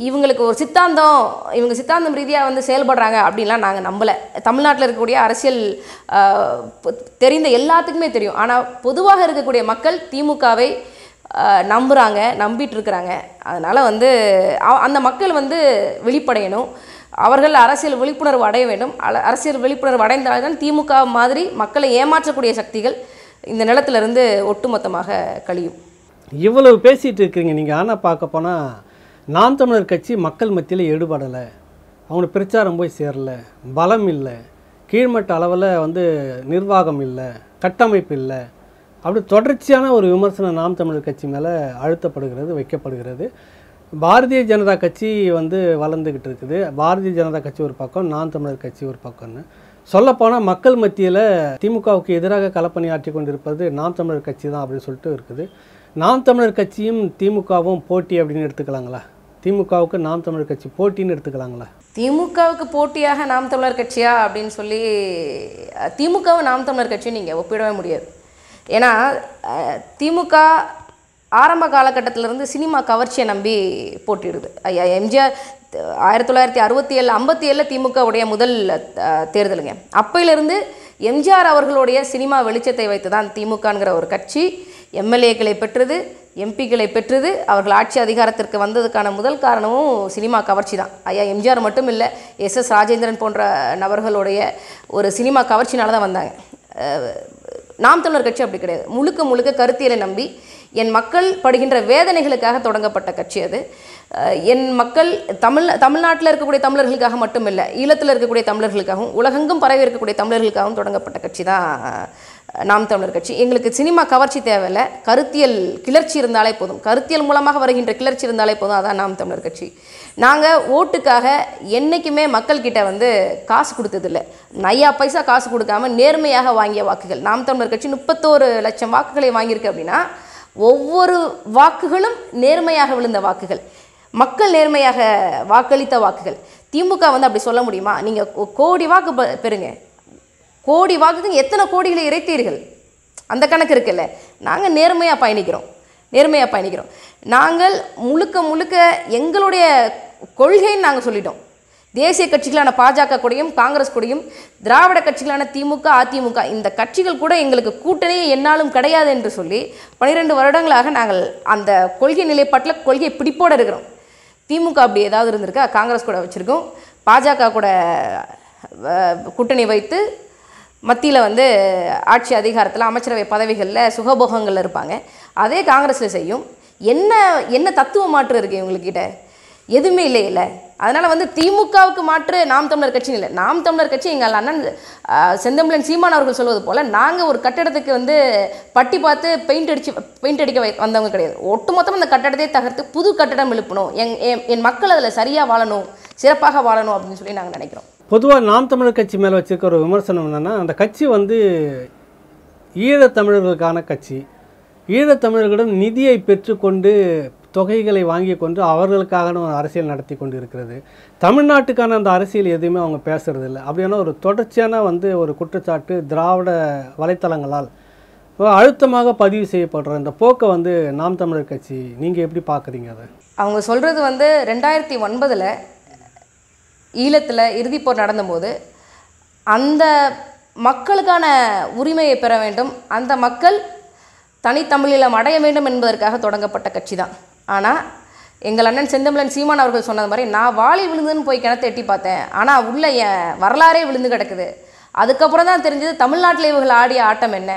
[SPEAKER 1] இவங்களுக்கு ஒரு சித்தாந்தம் இவங்க சித்தாந்தம் ரீதியாக வந்து செயல்படுறாங்க அப்படின்லாம் நாங்கள் நம்பலை. தமிழ்நாட்டில் இருக்கக்கூடிய அரசியல் தெரிந்த எல்லாத்துக்குமே தெரியும். ஆனால் பொதுவாக இருக்கக்கூடிய மக்கள் திமுகவை நம்புகிறாங்க நம்பிட்டு இருக்கிறாங்க அதனால் வந்து அந்த மக்கள் வந்து வெளிப்படையணும். அவர்கள் அரசியல் விழிப்புணர்வு அடைய வேண்டும். அரசியல் விழிப்புணர்வு அடைந்தால்தான் திமுக மாதிரி மக்களை ஏமாற்றக்கூடிய சக்திகள் இந்த நிலத்திலிருந்து ஒட்டுமொத்தமாக கழியும்.
[SPEAKER 3] இவ்வளவு பேசிகிட்டு இருக்கிறீங்க நீங்கள் ஆனால் பார்க்க போனால் நாம் தமிழர் கட்சி மக்கள் மத்தியில் ஈடுபடலை. அவங்க பிரச்சாரம் போய் சேரல. பலம் இல்லை. கீழ்மட்ட அளவில் வந்து நிர்வாகம் இல்லை. கட்டமைப்பு இல்லை. அப்படி தொடர்ச்சியான ஒரு விமர்சனம் நாம் தமிழர் கட்சி மேலே அழுத்தப்படுகிறது வைக்கப்படுகிறது. பாரதிய ஜனதா கட்சி வந்து வளர்ந்துக்கிட்டு இருக்குது. பாரதிய ஜனதா கட்சி ஒரு பக்கம் நாம் தமிழர் கட்சி ஒரு பக்கம்னு. சொல்லப்போனால் மக்கள் மத்தியில் திமுகவுக்கு எதிராக களப்பணியாற்றி கொண்டிருப்பது நாம் தமிழர் கட்சி தான் அப்படின்னு சொல்லிட்டு இருக்குது. நாம் தமிழர் கட்சியும் திமுகவும் போட்டி அப்படின்னு எடுத்துக்கலாங்களா? திமுகவுக்கு நாம் தமிழர் கட்சி போட்டின்னு எடுத்துக்கலாங்களா?
[SPEAKER 1] திமுகவுக்கு போட்டியாக நாம் தமிழர் கட்சியா அப்படின்னு சொல்லி திமுகவை நாம் தமிழர் கட்சியும் நீங்கள் ஒப்பிடவே முடியாது. ஏன்னா திமுக ஆரம்ப காலகட்டத்திலிருந்து சினிமா கவர்ச்சியை நம்பி போட்டிடுது. ஐயா எம்ஜிஆர் ஆயிரத்தி தொள்ளாயிரத்தி அறுபத்தி ஏழு ஐம்பத்தி ஏழில் திமுகவுடைய முதல் தேர்தலுங்க. அப்பையிலிருந்து எம்ஜிஆர் அவர்களுடைய சினிமா வெளிச்சத்தை வைத்து தான் திமுகங்கிற ஒரு கட்சி எம்எல்ஏக்களை பெற்றது எம்பிக்களை பெற்றது. அவர்கள் ஆட்சி அதிகாரத்திற்கு வந்ததுக்கான முதல் காரணமும் சினிமா கவர்ச்சி தான். ஐயா எம்ஜிஆர் மட்டும் இல்லை எஸ் எஸ் ராஜேந்திரன் போன்ற நபர்களுடைய ஒரு சினிமா கவர்ச்சினால தான் வந்தாங்க. நாம் தமிழர் கட்சி அப்படி கிடையாது. முழுக்க முழுக்க கருத்தியலை நம்பி என் மக்கள் படுகின்ற வேதனைகளுக்காக தொடங்கப்பட்ட கட்சி அது. என் மக்கள் தமிழ் தமிழ்நாட்டில் இருக்கக்கூடிய தமிழர்களுக்காக மட்டும் இல்லை ஈழத்தில் இருக்கக்கூடிய தமிழர்களுக்காகவும் உலகெங்கும் பரவி இருக்கக்கூடிய தமிழர்களுக்காகவும் தொடங்கப்பட்ட கட்சி தான். நாம் தமிழர் கட்சி. எங்களுக்கு சினிமா கவர்ச்சி தேவையில்லை. கருத்தியல் கிளர்ச்சி இருந்தாலே போதும். கருத்தியல் மூலமாக வருகின்ற கிளர்ச்சி இருந்தாலே போதும். அதான் நாம் தமிழர் கட்சி. நாங்கள் ஓட்டுக்காக என்றைக்குமே மக்கள்கிட்ட வந்து காசு கொடுத்ததில்ல. நையா பைசா காசு கொடுக்காம நேர்மையாக வாங்கிய வாக்குகள். நாம் தமிழர் கட்சி முப்பத்தோரு லட்சம் வாக்குகளை வாங்கியிருக்கு அப்படின்னா ஒவ்வொரு வாக்குகளும் நேர்மையாக விழுந்த வாக்குகள். மக்கள் நேர்மையாக வாக்களித்த வாக்குகள். திமுக வந்து அப்படி சொல்ல முடியுமா? நீங்கள் கோடி வாக்கு பெறுங்க. கோடி வாக்குக்கு எத்தனை கோடிகளை இறைத்தீர்கள்? அந்த கணக்கு இருக்குல்ல. நாங்கள் நேர்மையாக பயணிக்கிறோம். நேர்மையாக பயணிக்கிறோம். நாங்கள் முழுக்க முழுக்க எங்களுடைய கொள்கைன்னு நாங்கள் சொல்லிட்டோம். தேசிய கட்சிகளான பாஜக கூடயும் காங்கிரஸ் கூடயும் திராவிட கட்சிகளான திமுக அதிமுக இந்த கட்சிகள் கூட எங்களுக்கு கூட்டணியே என்னாலும் கிடையாது என்று சொல்லி பன்னிரெண்டு வருடங்களாக நாங்கள் அந்த கொள்கை நிலைப்பாட்டில் கொள்கை பிடிப்போடு இருக்கிறோம். திமுக அப்படி ஏதாவது இருந்திருக்கா? காங்கிரஸ் கூட வச்சுருக்கோம். பாஜக கூட கூட்டணி வைத்து மத்தியில் வந்து ஆட்சி அதிகாரத்தில் அமைச்சரவை பதவிகளில் சுகபோகங்களில் இருப்பாங்க. அதே காங்கிரஸில் செய்யும். என்ன என்ன தத்துவ மாற்று இருக்குது இவங்கக்கிட்ட எதுவுமே இல்லை இல்லை. அதனால் வந்து திமுகவுக்கு மாற்று நாம் தமிழர் கட்சின்னு இல்லை. நாம் தமிழர் கட்சி எங்கள் அண்ணன் செந்தமிழன் சீமான் அவர்கள் சொல்வது போல் நாங்கள் ஒரு கட்டடத்துக்கு வந்து பட்டி பார்த்து பெயிண்ட் அடித்து பெயிண்ட் அடிக்க வந்தவங்க கிடையாது. ஒட்டுமொத்தமாக அந்த கட்டடத்தை தகர்த்து புது கட்டடம் எழுப்பணும். எங் என் என் மக்கள் அதில் சரியாக வாழணும் சிறப்பாக வாழணும் அப்படின்னு சொல்லி நாங்கள் நினைக்கிறோம்.
[SPEAKER 3] பொதுவாக நாம் தமிழர் கட்சி மேலே வச்சுருக்க ஒரு விமர்சனம் என்னென்னா அந்த கட்சி வந்து ஈழத்தமிழர்களுக்கான கட்சி. ஈழத்தமிழர்களிடம் நிதியை பெற்றுக்கொண்டு தொகைகளை வாங்கி கொண்டு அவர்களுக்காக ஒரு அரசியல் நடத்தி கொண்டு இருக்கிறது தமிழ்நாட்டுக்கான அந்த அரசியல் எதுவுமே அவங்க பேசுறதில்ல. அப்படியான ஒரு தொடர்ச்சியான வந்து ஒரு குற்றச்சாட்டு திராவிட வலைத்தளங்களால் அழுத்தமாக பதிவு செய்யப்படுற இந்த போக்கை வந்து நாம் தமிழர் கட்சி நீங்கள் எப்படி பார்க்குறீங்க அதை?
[SPEAKER 1] அவங்க சொல்கிறது வந்து ரெண்டாயிரத்தி ஒன்பதில் ஈழத்தில் இறுதிப்போர் நடந்தபோது அந்த மக்களுக்கான உரிமையை பெற வேண்டும். அந்த மக்கள் தனித்தமிழீழம் அடைய வேண்டும் என்பதற்காக தொடங்கப்பட்ட கட்சி தான் ஆனால் எங்கள் அண்ணன் செந்தமிழன் சீமான் அவர்கள் சொன்னது மாதிரி நான் வாளி விழுந்துன்னு போய் கிணத்தை எட்டி பார்த்தேன். ஆனால் உள்ள என் வரலாறே விழுந்து கிடக்குது. அதுக்கப்புறம் தான் தெரிஞ்சது தமிழ்நாட்டில் இவர்கள் ஆடிய ஆட்டம் என்ன?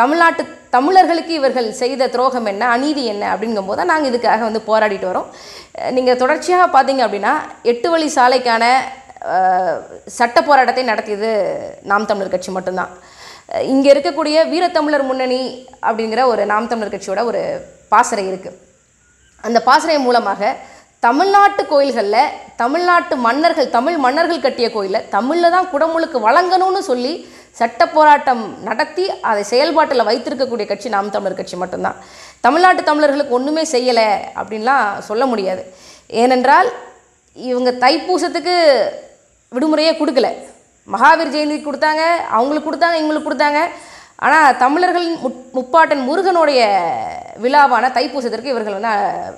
[SPEAKER 1] தமிழ்நாட்டு தமிழர்களுக்கு இவர்கள் செய்த துரோகம் என்ன அநீதி என்ன அப்படிங்கும்போது தான் நாங்கள் இதுக்காக வந்து போராடிட்டு வரோம். நீங்கள் தொடர்ச்சியாக பார்த்தீங்க அப்படின்னா எட்டு வழி சாலைக்கான சட்ட போராட்டத்தை நடத்தியது நாம் தமிழர் கட்சி மட்டும்தான். இங்கே இருக்கக்கூடிய வீரத்தமிழர் முன்னணி அப்படிங்கிற ஒரு நாம் தமிழர் கட்சியோட ஒரு பாசறை இருக்குது அந்த பாசறை மூலமாக தமிழ்நாட்டு கோயில்களில் தமிழ்நாட்டு மன்னர்கள் தமிழ் மன்னர்கள் கட்டிய கோயிலில் தமிழில் தான் குடமுழுக்கு வழங்கணும்னு சொல்லி சட்ட போராட்டம் நடத்தி அதை செயல்பாட்டில் வைத்திருக்கக்கூடிய கட்சி நாம் தமிழர் கட்சி மட்டும்தான். தமிழ்நாட்டு தமிழர்களுக்கு ஒன்றுமே செய்யலை அப்படின்லாம் சொல்ல முடியாது. ஏனென்றால் இவங்க தைப்பூசத்துக்கு விடுமுறையே கொடுக்கல. மகாவீர் ஜெயந்தி கொடுத்தாங்க அவங்களுக்கு கொடுத்தாங்க இவங்களுக்கு கொடுத்தாங்க. ஆனால் தமிழர்களின் முப்பாட்டன் முருகனுடைய விழாவான தைப்பூசத்திற்கு இவர்கள் வந்து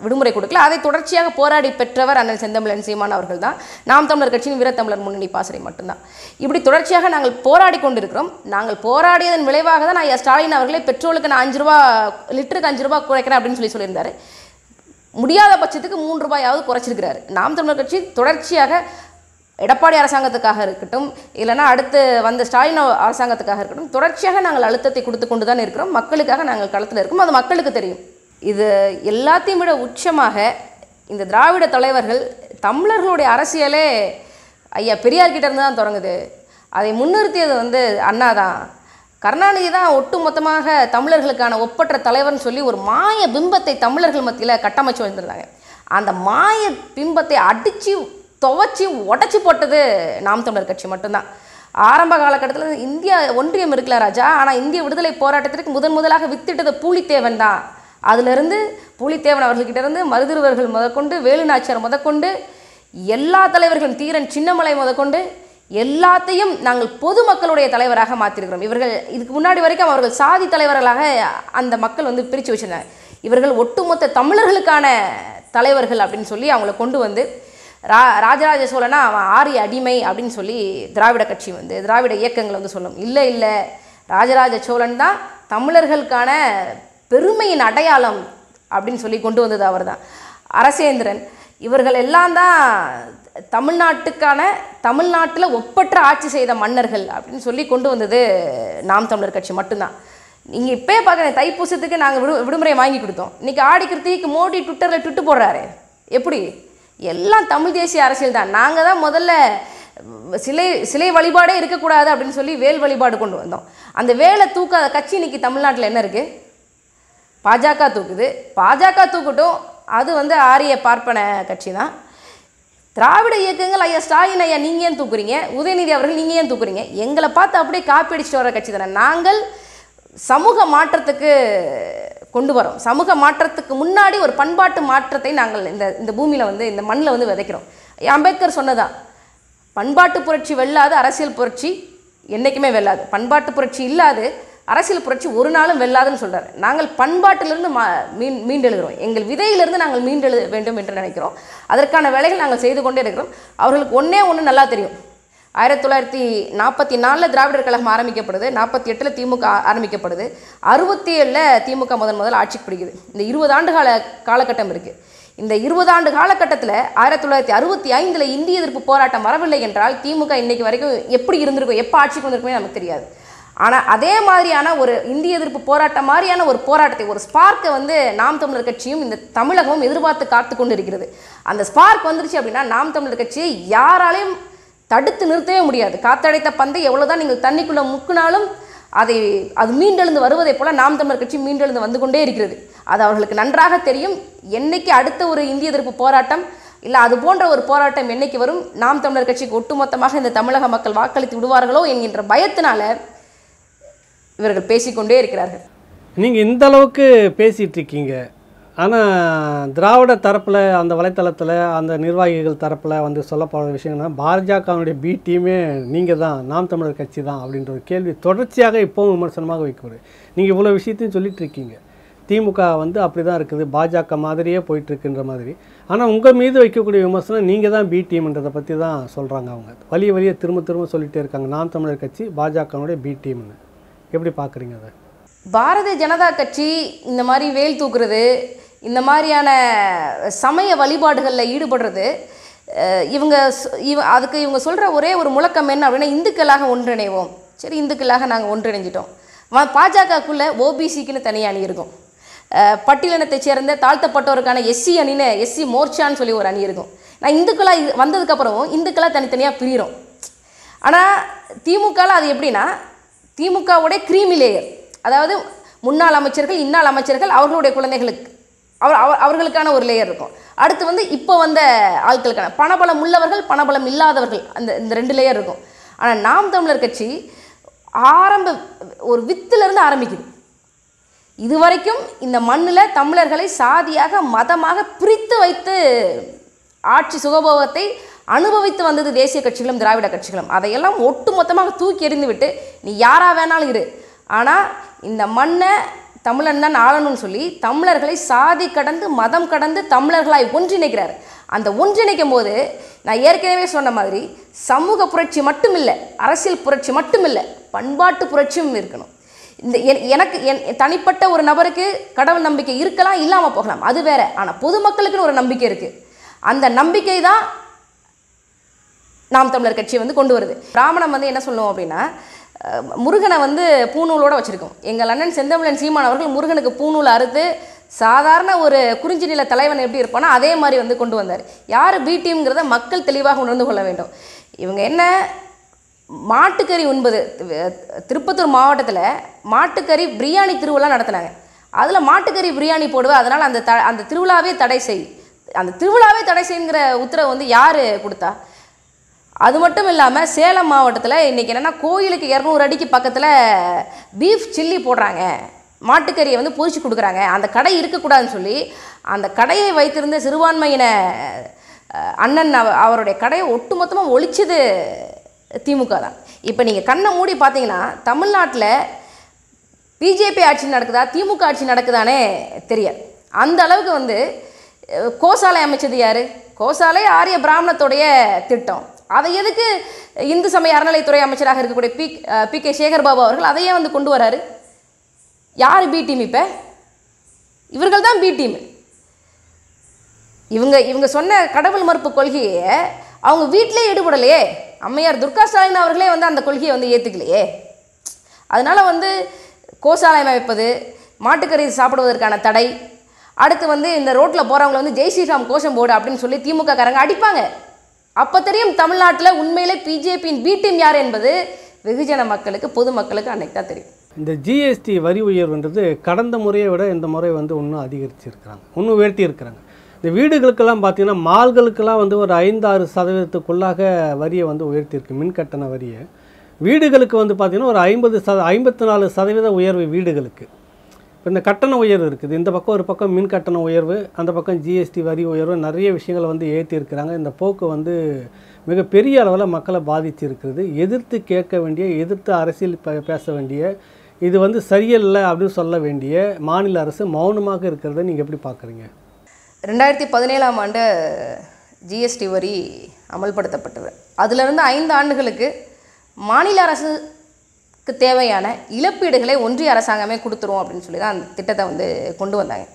[SPEAKER 1] விடுமுறை கொடுக்கல. அதை தொடர்ச்சியாக போராடி பெற்றவர் அண்ணன் செந்தமிழன் சீமான் அவர்கள் தான். நாம் தமிழர் கட்சியின் வீரத்தமிழர் முன்னணி பாசறை மட்டும்தான். இப்படி தொடர்ச்சியாக நாங்கள் போராடி கொண்டிருக்கிறோம். நாங்கள் போராடியதன் விளைவாக தான் நான் ஸ்டாலின் அவர்களே பெட்ரோலுக்கு நான் அஞ்சு ரூபா லிட்டருக்கு அஞ்சு ரூபா குறைக்கிறேன் அப்படின்னு சொல்லி சொல்லியிருந்தார். முடியாத பட்சத்துக்கு மூன்று ரூபாயாவது குறைச்சிருக்கிறாரு. நாம் தமிழர் கட்சி தொடர்ச்சியாக எடப்பாடி அரசாங்கத்துக்காக இருக்கட்டும் இல்லைன்னா அடுத்து வந்த ஸ்டாலின் அரசாங்கத்துக்காக இருக்கட்டும் தொடர்ச்சியாக நாங்கள் அழுத்தத்தை கொடுத்து கொண்டு தான் இருக்கிறோம். மக்களுக்காக நாங்கள் களத்தில் இருக்கோம். அது மக்களுக்கு தெரியும். இது எல்லாத்தையும் விட உச்சமாக இந்த திராவிட தலைவர்கள் தமிழர்களுடைய அரசியலே ஐயா பெரியார் இருந்து தான் தொடங்குது. அதை முன்னிறுத்தியது வந்து அண்ணா தான். கருணாநிதி தான் ஒட்டுமொத்தமாக தமிழர்களுக்கான ஒப்பற்ற தலைவர்னு சொல்லி ஒரு மாய பிம்பத்தை தமிழர்கள் மத்தியில் கட்டமைச்சு வந்திருந்தாங்க. அந்த மாய பிம்பத்தை அடித்து துவச்சி உடச்சி போட்டது நாம் தமிழர் கட்சி மட்டும்தான். ஆரம்ப காலகட்டத்தில் இந்தியா ஒன்றியம் இருக்கல ராஜா ஆனால் இந்திய விடுதலை போராட்டத்திற்கு முதன் முதலாக வித்திட்டது பூலித்தேவன் தான். அதிலிருந்து பூலித்தேவன் அவர்கள்கிட்டருந்து மருதுருவர்கள் முதற்கொண்டு வேலுநாச்சியார் முதற்கொண்டு எல்லா தலைவர்களும் தீரன் சின்னமலை முதற்கொண்டு எல்லாத்தையும் நாங்கள் பொதுமக்களுடைய தலைவராக மாற்றிருக்கிறோம் இவர்கள் இதுக்கு முன்னாடி வரைக்கும் அவர்கள் சாதி தலைவர்களாக அந்த மக்கள் வந்து பிரித்து வச்சிருந்தாங்க. இவர்கள் ஒட்டுமொத்த தமிழர்களுக்கான தலைவர்கள் அப்படின்னு சொல்லி அவங்கள கொண்டு வந்து ரா ராஜராஜ சோழனா அவன் ஆரிய அடிமை அப்படின்னு சொல்லி திராவிட கட்சி வந்து திராவிட இயக்கங்கள் வந்து சொல்லும். இல்லை இல்லை. ராஜராஜ சோழன் தான் தமிழர்களுக்கான பெருமையின் அடையாளம் அப்படின்னு சொல்லி கொண்டு வந்தது அவர் தான் அரசேந்திரன். இவர்கள் எல்லாம் தான் தமிழ்நாட்டுக்கான தமிழ்நாட்டில் ஒப்பற்ற ஆட்சி செய்த மன்னர்கள் அப்படின்னு சொல்லி கொண்டு வந்தது நாம் தமிழர் கட்சி மட்டும்தான். நீங்கள் இப்போயே பார்க்குறேன் தைப்பூசத்துக்கு நாங்கள் விடு விடுமுறை வாங்கி கொடுத்தோம். இன்றைக்கி ஆடி கிருத்திக்கு மோடி ட்விட்டரில் ட்விட்டு போடுறாரு. எப்படி? எல்லாம் தமிழ் தேசிய அரசியல் தான். நாங்கள் தான் முதல்ல சிலை சிலை வழிபாடே இருக்கக்கூடாது அப்படின்னு சொல்லி வேல் வழிபாடு கொண்டு வந்தோம். அந்த வேலை தூக்காத கட்சி இன்னைக்கு தமிழ்நாட்டில் என்ன இருக்குது பாஜக தூக்குது. பாஜக தூக்கட்டும் அது வந்து ஆரிய பார்ப்பன கட்சி தான். திராவிட இயக்கங்கள் ஐயா ஸ்டாலின் ஐயா நீங்கள் ஏன் தூக்குறீங்க? உதயநிதி அவர்கள் நீங்கள் ஏன் தூக்குறீங்க? எங்களை பார்த்து அப்படியே காப்பி அடிச்சுட்டு வர கட்சி தானே. நாங்கள் சமூக மாற்றத்துக்கு கொண்டு வரோம். சமூக மாற்றத்துக்கு முன்னாடி ஒரு பண்பாட்டு மாற்றத்தை நாங்கள் இந்த இந்த பூமியில் வந்து இந்த மண்ணில் வந்து விதைக்கிறோம். அம்பேத்கர் சொன்னதா பண்பாட்டு புரட்சி வெல்லாது அரசியல் புரட்சி என்றைக்குமே வெல்லாது. பண்பாட்டு புரட்சி இல்லாது அரசியல் புரட்சி ஒரு நாளும் வெல்லாதுன்னு சொல்கிறார் நாங்கள் பண்பாட்டிலிருந்து மா மீன் மீண்டெழுகிறோம். எங்கள் விதையிலிருந்து நாங்கள் மீண்டெழு வேண்டும் என்று நினைக்கிறோம். அதற்கான வேலைகள் நாங்கள் செய்து கொண்டே இருக்கிறோம். அவர்களுக்கு ஒன்றே ஒன்று நல்லா தெரியும். ஆயிரத்தி தொள்ளாயிரத்தி நாற்பத்தி நாலில் திராவிடர் கழகம் ஆரம்பிக்கப்படுது நாற்பத்தி எட்டில் திமுக ஆரம்பிக்கப்படுது அறுபத்தி ஏழில் திமுக முதன் முதல் ஆட்சிக்கு பிடிக்குது. இந்த இருபது ஆண்டு கால காலகட்டம் இருக்குது இந்த இருபது ஆண்டு காலகட்டத்தில் ஆயிரத்தி தொள்ளாயிரத்தி அறுபத்தி ஐந்தில் இந்திய எதிர்ப்பு போராட்டம் வரவில்லை என்றால் திமுக இன்னைக்கு வரைக்கும் எப்படி இருந்திருக்கும் எப்போ ஆட்சிக்கு வந்திருக்குமே நமக்கு தெரியாது. ஆனால் அதே மாதிரியான ஒரு இந்திய எதிர்ப்பு போராட்டம் மாதிரியான ஒரு போராட்டத்தை ஒரு ஸ்பார்க்கை வந்து நாம் தமிழர் கட்சியும் இந்த தமிழகமும் எதிர்பார்த்து காத்து கொண்டு இருக்கிறது அந்த ஸ்பார்க் வந்துருச்சு அப்படின்னா நாம் தமிழர் கட்சியை யாராலையும் தடுத்து நிறுத்தவே முடியாது. காத்தடைத்த பந்தை எவ்வளோதான் நீங்கள் தண்ணிக்குள்ளே முக்குனாலும் அதை அது மீண்டெழுந்து வருவதைப் போல நாம் தமிழர் கட்சி மீண்டெழுந்து வந்து கொண்டே இருக்கிறது. அது அவர்களுக்கு நன்றாக தெரியும். என்னைக்கு அடுத்த ஒரு இந்திய எதிர்ப்பு போராட்டம் இல்லை அது போன்ற ஒரு போராட்டம் என்னைக்கு வரும் நாம் தமிழர் கட்சிக்கு ஒட்டுமொத்தமாக இந்த தமிழக மக்கள் வாக்களித்து விடுவார்களோ என்கின்ற பயத்தினால இவர்கள் பேசிக்கொண்டே இருக்கிறார்கள்.
[SPEAKER 3] நீங்கள் இந்த அளவுக்கு பேசிகிட்டு இருக்கீங்க. ஆனால் திராவிட தரப்பில் அந்த வலைத்தளத்தில் அந்த நிர்வாகிகள் தரப்பில் வந்து சொல்லப்படுற விஷயம்னா பாஜகவினுடைய பி டீமே நீங்கள் தான் நாம் தமிழர் கட்சி தான் அப்படின்ற ஒரு கேள்வி தொடர்ச்சியாக இப்போவும் விமர்சனமாக வைக்கிறது நீங்கள் இவ்வளோ விஷயத்தையும் சொல்லிட்டு இருக்கீங்க. திமுக வந்து அப்படி தான் இருக்குது பாஜக மாதிரியே போயிட்டுருக்குன்ற மாதிரி. ஆனால் உங்கள் மீது வைக்கக்கூடிய விமர்சனம் நீங்கள் தான் பி டீம்ன்றதை பற்றி தான் சொல்கிறாங்க அவங்க. வலிய வழியே திரும்ப திரும்ப சொல்லிகிட்டே இருக்காங்க நாம் தமிழர் கட்சி பாஜகனுடைய பி டீம்னு எப்படி பார்க்குறீங்க அதை?
[SPEAKER 1] பாரதிய ஜனதா கட்சி இந்த மாதிரி வேல் தூக்குறது இந்த மாதிரியான சமய வழிபாடுகளில் ஈடுபடுறது இவங்க இவ அதுக்கு இவங்க சொல்கிற ஒரே ஒரு முழக்கம் என்ன அப்படின்னா இந்துக்களாக ஒன்றிணைவோம். சரி இந்துக்களாக நாங்கள் ஒன்றிணைஞ்சிட்டோம். வ- பாஜகக்குள்ளே ஓபிசிக்குன்னு தனி அணி இருக்கும். பட்டியலினத்தை சேர்ந்த தாழ்த்தப்பட்டோருக்கான எஸ்சி அணின்னு எஸ்சி மோர்ச்சான்னு சொல்லி ஒரு அணி இருக்கும். நான் இந்துக்களாக வந்ததுக்கப்புறம் இந்துக்களாக தனித்தனியாக பிரிகிறோம் ஆனால் திமுகவில் அது எப்படின்னா திமுகவுடைய கிரீமி லேயர். அதாவது முன்னாள் அமைச்சர்கள் இன்னாள் அமைச்சர்கள் அவர்களுடைய குழந்தைகளுக்கு. அவர் அவர் அவர்களுக்கான ஒரு லேயர் இருக்கும். அடுத்து வந்து இப்போ வந்த ஆட்களுக்கான பணபலம் உள்ளவர்கள் பணபலம் இல்லாதவர்கள் அந்த இந்த ரெண்டு லேயர் இருக்கும். ஆனால் நாம் தமிழர் கட்சி ஆரம்ப ஒரு வித்திலிருந்து ஆரம்பிக்குது. இதுவரைக்கும் இந்த மண்ணில் தமிழர்களை சாதியாக மதமாக பிரித்து வைத்து ஆட்சி சுகபோகத்தை அனுபவித்து வந்தது தேசிய கட்சிகளும் திராவிட கட்சிகளும். அதையெல்லாம் ஒட்டு மொத்தமாக தூக்கி எறிந்து விட்டு நீ யாராக வேணாலும் இரு. ஆனால் இந்த மண்ணை தமிழன் தான் ஆளணும்னு சொல்லி தமிழர்களை சாதி கடந்து மதம் கடந்து தமிழர்களாய் ஒன்றிணைக்கிறார். அந்த ஒன்றிணைக்கும் போது நான் ஏற்கனவே சொன்ன மாதிரி சமூக புரட்சி மட்டும் இல்லை அரசியல் புரட்சி மட்டும் இல்லை பண்பாட்டு புரட்சியும் இருக்கணும். இந்த எனக்கு என் தனிப்பட்ட ஒரு நபருக்கு கடவுள் நம்பிக்கை இருக்கலாம் இல்லாமல் போகலாம். அது வேற. ஆனால் பொதுமக்களுக்குன்னு ஒரு நம்பிக்கை இருக்குது அந்த நம்பிக்கை தான் நாம் தமிழர் கட்சி வந்து கொண்டு வருது. பிராமணம் வந்து என்ன சொல்லுவோம் அப்படின்னா முருகனை வந்து பூநூலோடு வச்சுருக்கோம். எங்கள் அண்ணன் செந்தமிழன் சீமான் அவர்கள் முருகனுக்கு பூநூல் அறுத்து சாதாரண ஒரு குறிஞ்சி நில தலைவன் எப்படி இருப்பானோ அதே மாதிரி வந்து கொண்டு வந்தார். யார் பி மக்கள் தெளிவாக உணர்ந்து கொள்ள வேண்டும். இவங்க என்ன? மாட்டுக்கறி உண்பது திருப்பத்தூர் மாவட்டத்தில் மாட்டுக்கறி பிரியாணி திருவிழா நடத்தினாங்க. அதில் மாட்டுக்கறி பிரியாணி போடுவேன் அதனால் அந்த த அந்த திருவிழாவே தடை செய் அந்த திருவிழாவே தடை செய்யுங்கிற உத்தரவு வந்து யார் கொடுத்தா? அது மட்டும் இல்லாமல் சேலம் மாவட்டத்தில் இன்றைக்கி என்னென்னா கோயிலுக்கு இரநூறு அடிக்கு பக்கத்தில் பீஃப் சில்லி போடுறாங்க. மாட்டுக்கறியை வந்து பொறிச்சு கொடுக்குறாங்க. அந்த கடை இருக்கக்கூடாதுன்னு சொல்லி அந்த கடையை வைத்திருந்த சிறுபான்மையின அண்ணன் அவ- அவருடைய கடையை ஒட்டுமொத்தமாக ஒழிச்சது திமுக தான். இப்போ நீங்கள் கண்ணை மூடி பார்த்தீங்கன்னா தமிழ்நாட்டில் பிஜேபி ஆட்சி நடக்குதா திமுக ஆட்சி நடக்குதானே தெரியாது. அந்த அளவுக்கு வந்து கோசாலை அமைச்சது யார்? கோசாலை ஆரிய பிராமணத்துடைய திட்டம். அதை எதுக்கு இந்து சமய அறநிலைத்துறை அமைச்சராக இருக்கக்கூடிய P P K Sekar Babu அவர்கள் அதையே வந்து கொண்டு வராரு? யார் பி டீம் இப்போ? இவர்கள் தான் பி டீம் இவங்க இவங்க சொன்ன கடவுள் மறுப்பு கொள்கையை அவங்க வீட்டிலே ஈடுபடலையே. அம்மையார் துர்கா ஸ்டாலின் அவர்களே வந்து அந்த கொள்கையை வந்து ஏற்றுக்கலையே அதனால் வந்து கோசாலயம் அமைப்பது மாட்டுக்கறி சாப்பிடுவதற்கான தடை அடுத்து வந்து இந்த ரோட்டில் போகிறவங்கள வந்து ஜெய் ஸ்ரீராம் கோஷம் போடு அப்படின்னு சொல்லி திமுக காரங்க அடிப்பாங்க. அப்போ தெரியும் தமிழ்நாட்டில் உண்மையிலே பிஜேபியின் பி டீம் யார் என்பது வெகுஜன மக்களுக்கு பொதுமக்களுக்கு அன்னைக்கு தான் தெரியும்.
[SPEAKER 3] இந்த ஜிஎஸ்டி வரி உயர்வுன்றது கடந்த முறையை விட இந்த முறை வந்து இன்னும் அதிகரிச்சிருக்கிறாங்க இன்னும் உயர்த்தி இருக்கிறாங்க இந்த வீடுகளுக்கெல்லாம் பார்த்தீங்கன்னா மால்களுக்கெல்லாம் வந்து ஒரு ஐந்தாறு சதவீதத்துக்குள்ளாக வரியை வந்து உயர்த்தியிருக்கு மின் கட்டண வரியை. வீடுகளுக்கு வந்து பார்த்திங்கன்னா ஒரு ஐம்பது சத ஐம்பத்தி நாலு சதவீத உயர்வு வீடுகளுக்கு. இப்போ இந்த கட்டண உயர்வு இருக்குது. இந்த பக்கம் ஒரு பக்கம் மின் கட்டண உயர்வு அந்த பக்கம் ஜிஎஸ்டி வரி உயர்வு நிறைய விஷயங்களை வந்து ஏற்றிருக்கிறாங்க இந்த போக்கு வந்து மிகப்பெரிய அளவில் மக்களை பாதிச்சிருக்கிறது. எதிர்த்து கேட்க வேண்டிய எதிர்த்து அரசியல் பே- பேச வேண்டிய இது வந்து சரியில்லை அப்படின்னு சொல்ல வேண்டிய மாநில அரசு மௌனமாக இருக்கிறத நீங்கள் எப்படி பார்க்குறீங்க?
[SPEAKER 1] ரெண்டாயிரத்தி பதினேழாம் ஆண்டு ஜிஎஸ்டி வரி அமல்படுத்தப்பட்டது. அதிலிருந்து ஐந்து ஆண்டுகளுக்கு மாநில அரசு தேவையான இழப்பீடுகளை ஒன்றிய அரசாங்கமே கொடுத்துரும் அப்படின்னு சொல்லி தான் அந்த திட்டத்தை வந்து கொண்டு வந்தாங்க.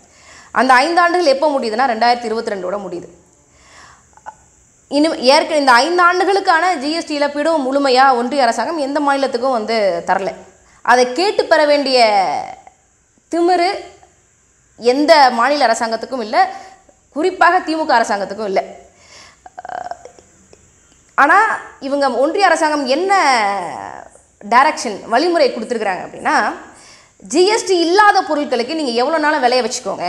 [SPEAKER 1] அந்த ஐந்தாண்டுகள் எப்போ முடியுதுன்னா ரெண்டாயிரத்தி இருபத்தி ரெண்டோட முடியுது. இன்னும் ஏற்கனவே இந்த ஐந்து ஆண்டுகளுக்கான ஜிஎஸ்டி இழப்பீடும் முழுமையாக ஒன்றிய அரசாங்கம் எந்த மாநிலத்துக்கும் வந்து தரல. அதை கேட்டு பெற வேண்டிய திமிரு எந்த மாநில அரசாங்கத்துக்கும் இல்லை குறிப்பாக திமுக அரசாங்கத்துக்கும் இல்லை. ஆனால் இவங்க ஒன்றிய அரசாங்கம் என்ன டைரக்ஷன் வழிமுறை கொடுத்துருக்குறாங்க அப்படின்னா ஜிஎஸ்டி இல்லாத பொருட்களுக்கு நீங்கள் எவ்வளோ நாளும் விலையை வச்சுக்கோங்க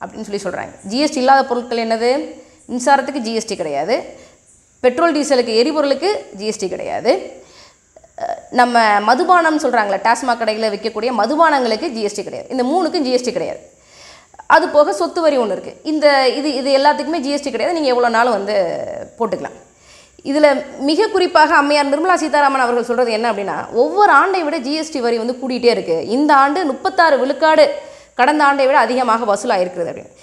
[SPEAKER 1] அப்படின்னு சொல்லி சொல்கிறாங்க ஜிஎஸ்டி இல்லாத பொருட்கள் என்னது? மின்சாரத்துக்கு ஜிஎஸ்டி கிடையாது. பெட்ரோல் டீசலுக்கு எரிபொருளுக்கு ஜிஎஸ்டி கிடையாது. நம்ம மதுபானம் சொல்கிறாங்களே டாஸ்மாக் கடையில் விற்கக்கூடிய மதுபானங்களுக்கு ஜிஎஸ்டி கிடையாது. இந்த மூணுக்கும் ஜிஎஸ்டி கிடையாது. அது போக சொத்து வரி ஒன்று இருக்குது இந்த இது இது எல்லாத்துக்குமே ஜிஎஸ்டி கிடையாது. நீங்கள் எவ்வளோ நாளும் வந்து போட்டுக்கலாம். இதில் மிக குறிப்பாக அம்மையார் நிர்மலா சீதாராமன் அவர்கள் சொல்கிறது என்ன அப்படின்னா ஒவ்வொரு ஆண்டை விட ஜிஎஸ்டி வரி வந்து கூட்டிகிட்டே இருக்குது இந்த ஆண்டு முப்பத்தாறு விழுக்காடு கடந்த ஆண்டை விட அதிகமாக வசூலாயிருக்கிறது அப்படின்னு.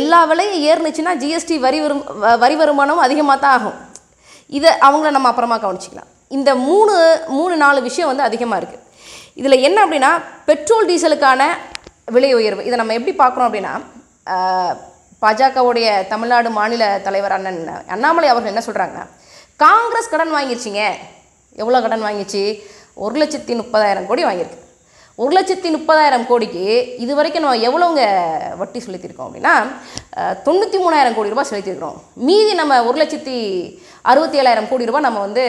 [SPEAKER 1] எல்லா விலையும் ஏறுனுச்சுன்னா ஜிஎஸ்டி வரி வரும் வரி வருமானமும் அதிகமாக தான் ஆகும். இதை அவங்கள நம்ம அப்புறமா கவனிச்சிக்கலாம். இந்த மூணு மூணு நாலு விஷயம் வந்து அதிகமாக இருக்குது இதில் என்ன அப்படின்னா பெட்ரோல் டீசலுக்கான விலை உயர்வு. இதை நம்ம எப்படி பார்க்குறோம் அப்படின்னா பாஜகவுடைய தமிழ்நாடு மாநில தலைவர் அண்ணன் அண்ணாமலை அவர்கள் என்ன சொல்கிறாங்கன்னா காங்கிரஸ் கடன் வாங்கிருச்சிங்க. எவ்வளோ கடன் வாங்கிச்சு? ஒரு லட்சத்தி முப்பதாயிரம் கோடி வாங்கியிருக்கு. ஒரு லட்சத்தி முப்பதாயிரம் கோடிக்கு இது வரைக்கும் நம்ம எவ்வளோங்க வட்டி செலுத்தியிருக்கோம் அப்படின்னா தொண்ணூற்றி மூணாயிரம் கோடி ரூபாய் செலுத்தியிருக்கிறோம். மீதி நம்ம ஒரு லட்சத்தி அறுபத்தி ஏழாயிரம் கோடி ரூபாய் நம்ம வந்து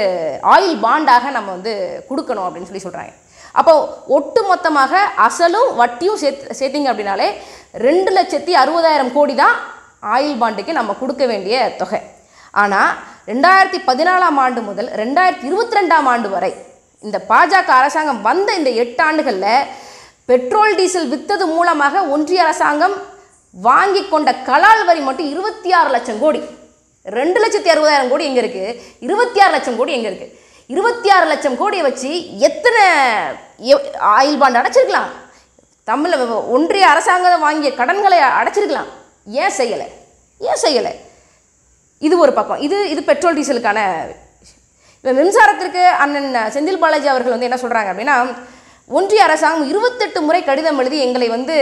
[SPEAKER 1] ஆயில் பாண்டாக நம்ம வந்து கொடுக்கணும் அப்படின்னு சொல்லி சொல்கிறாங்க அப்போ ஒட்டு மொத்தமாக அசலும் வட்டியும் சேர்த்து சேர்த்திங்க அப்படின்னாலே ரெண்டு லட்சத்தி அறுபதாயிரம் கோடி தான் ஆயில் பாண்டுக்கு நம்ம கொடுக்க வேண்டிய தொகை. ஆனால் ரெண்டாயிரத்தி பதினாலாம் ஆண்டு முதல் ரெண்டாயிரத்தி இருபத்தி ரெண்டாம் ஆண்டு வரை இந்த பாஜக அரசாங்கம் வந்த இந்த எட்டு ஆண்டுகளில் பெட்ரோல் டீசல் விற்றது மூலமாக ஒன்றிய அரசாங்கம் வாங்கி கொண்ட கலால் வரி மட்டும் இருபத்தி ஆறு லட்சம் கோடி. ரெண்டு லட்சத்தி அறுபதாயிரம் கோடி எங்கே இருக்குது இருபத்தி ஆறு லட்சம் கோடி எங்கே இருக்குது இருபத்தி ஆறு லட்சம் கோடியை வச்சு எத்தனை ஆயில் பாண்டு அடைச்சிருக்கலாம்? தமிழ் ஒன்றிய அரசாங்கம் வாங்கிய கடன்களை அடைச்சிருக்கலாம். ஏன் செய்யலை? ஏன் செய்யலை? இது ஒரு பக்கம். இது இது பெட்ரோல் டீசலுக்கான இப்போ மின்சாரத்திற்கு அண்ணன் செந்தில் பாலாஜி அவர்கள் வந்து என்ன சொல்கிறாங்க அப்படின்னா ஒன்றிய அரசாங்கம் இருபத்தெட்டு முறை கடிதம் எழுதி எங்களை வந்து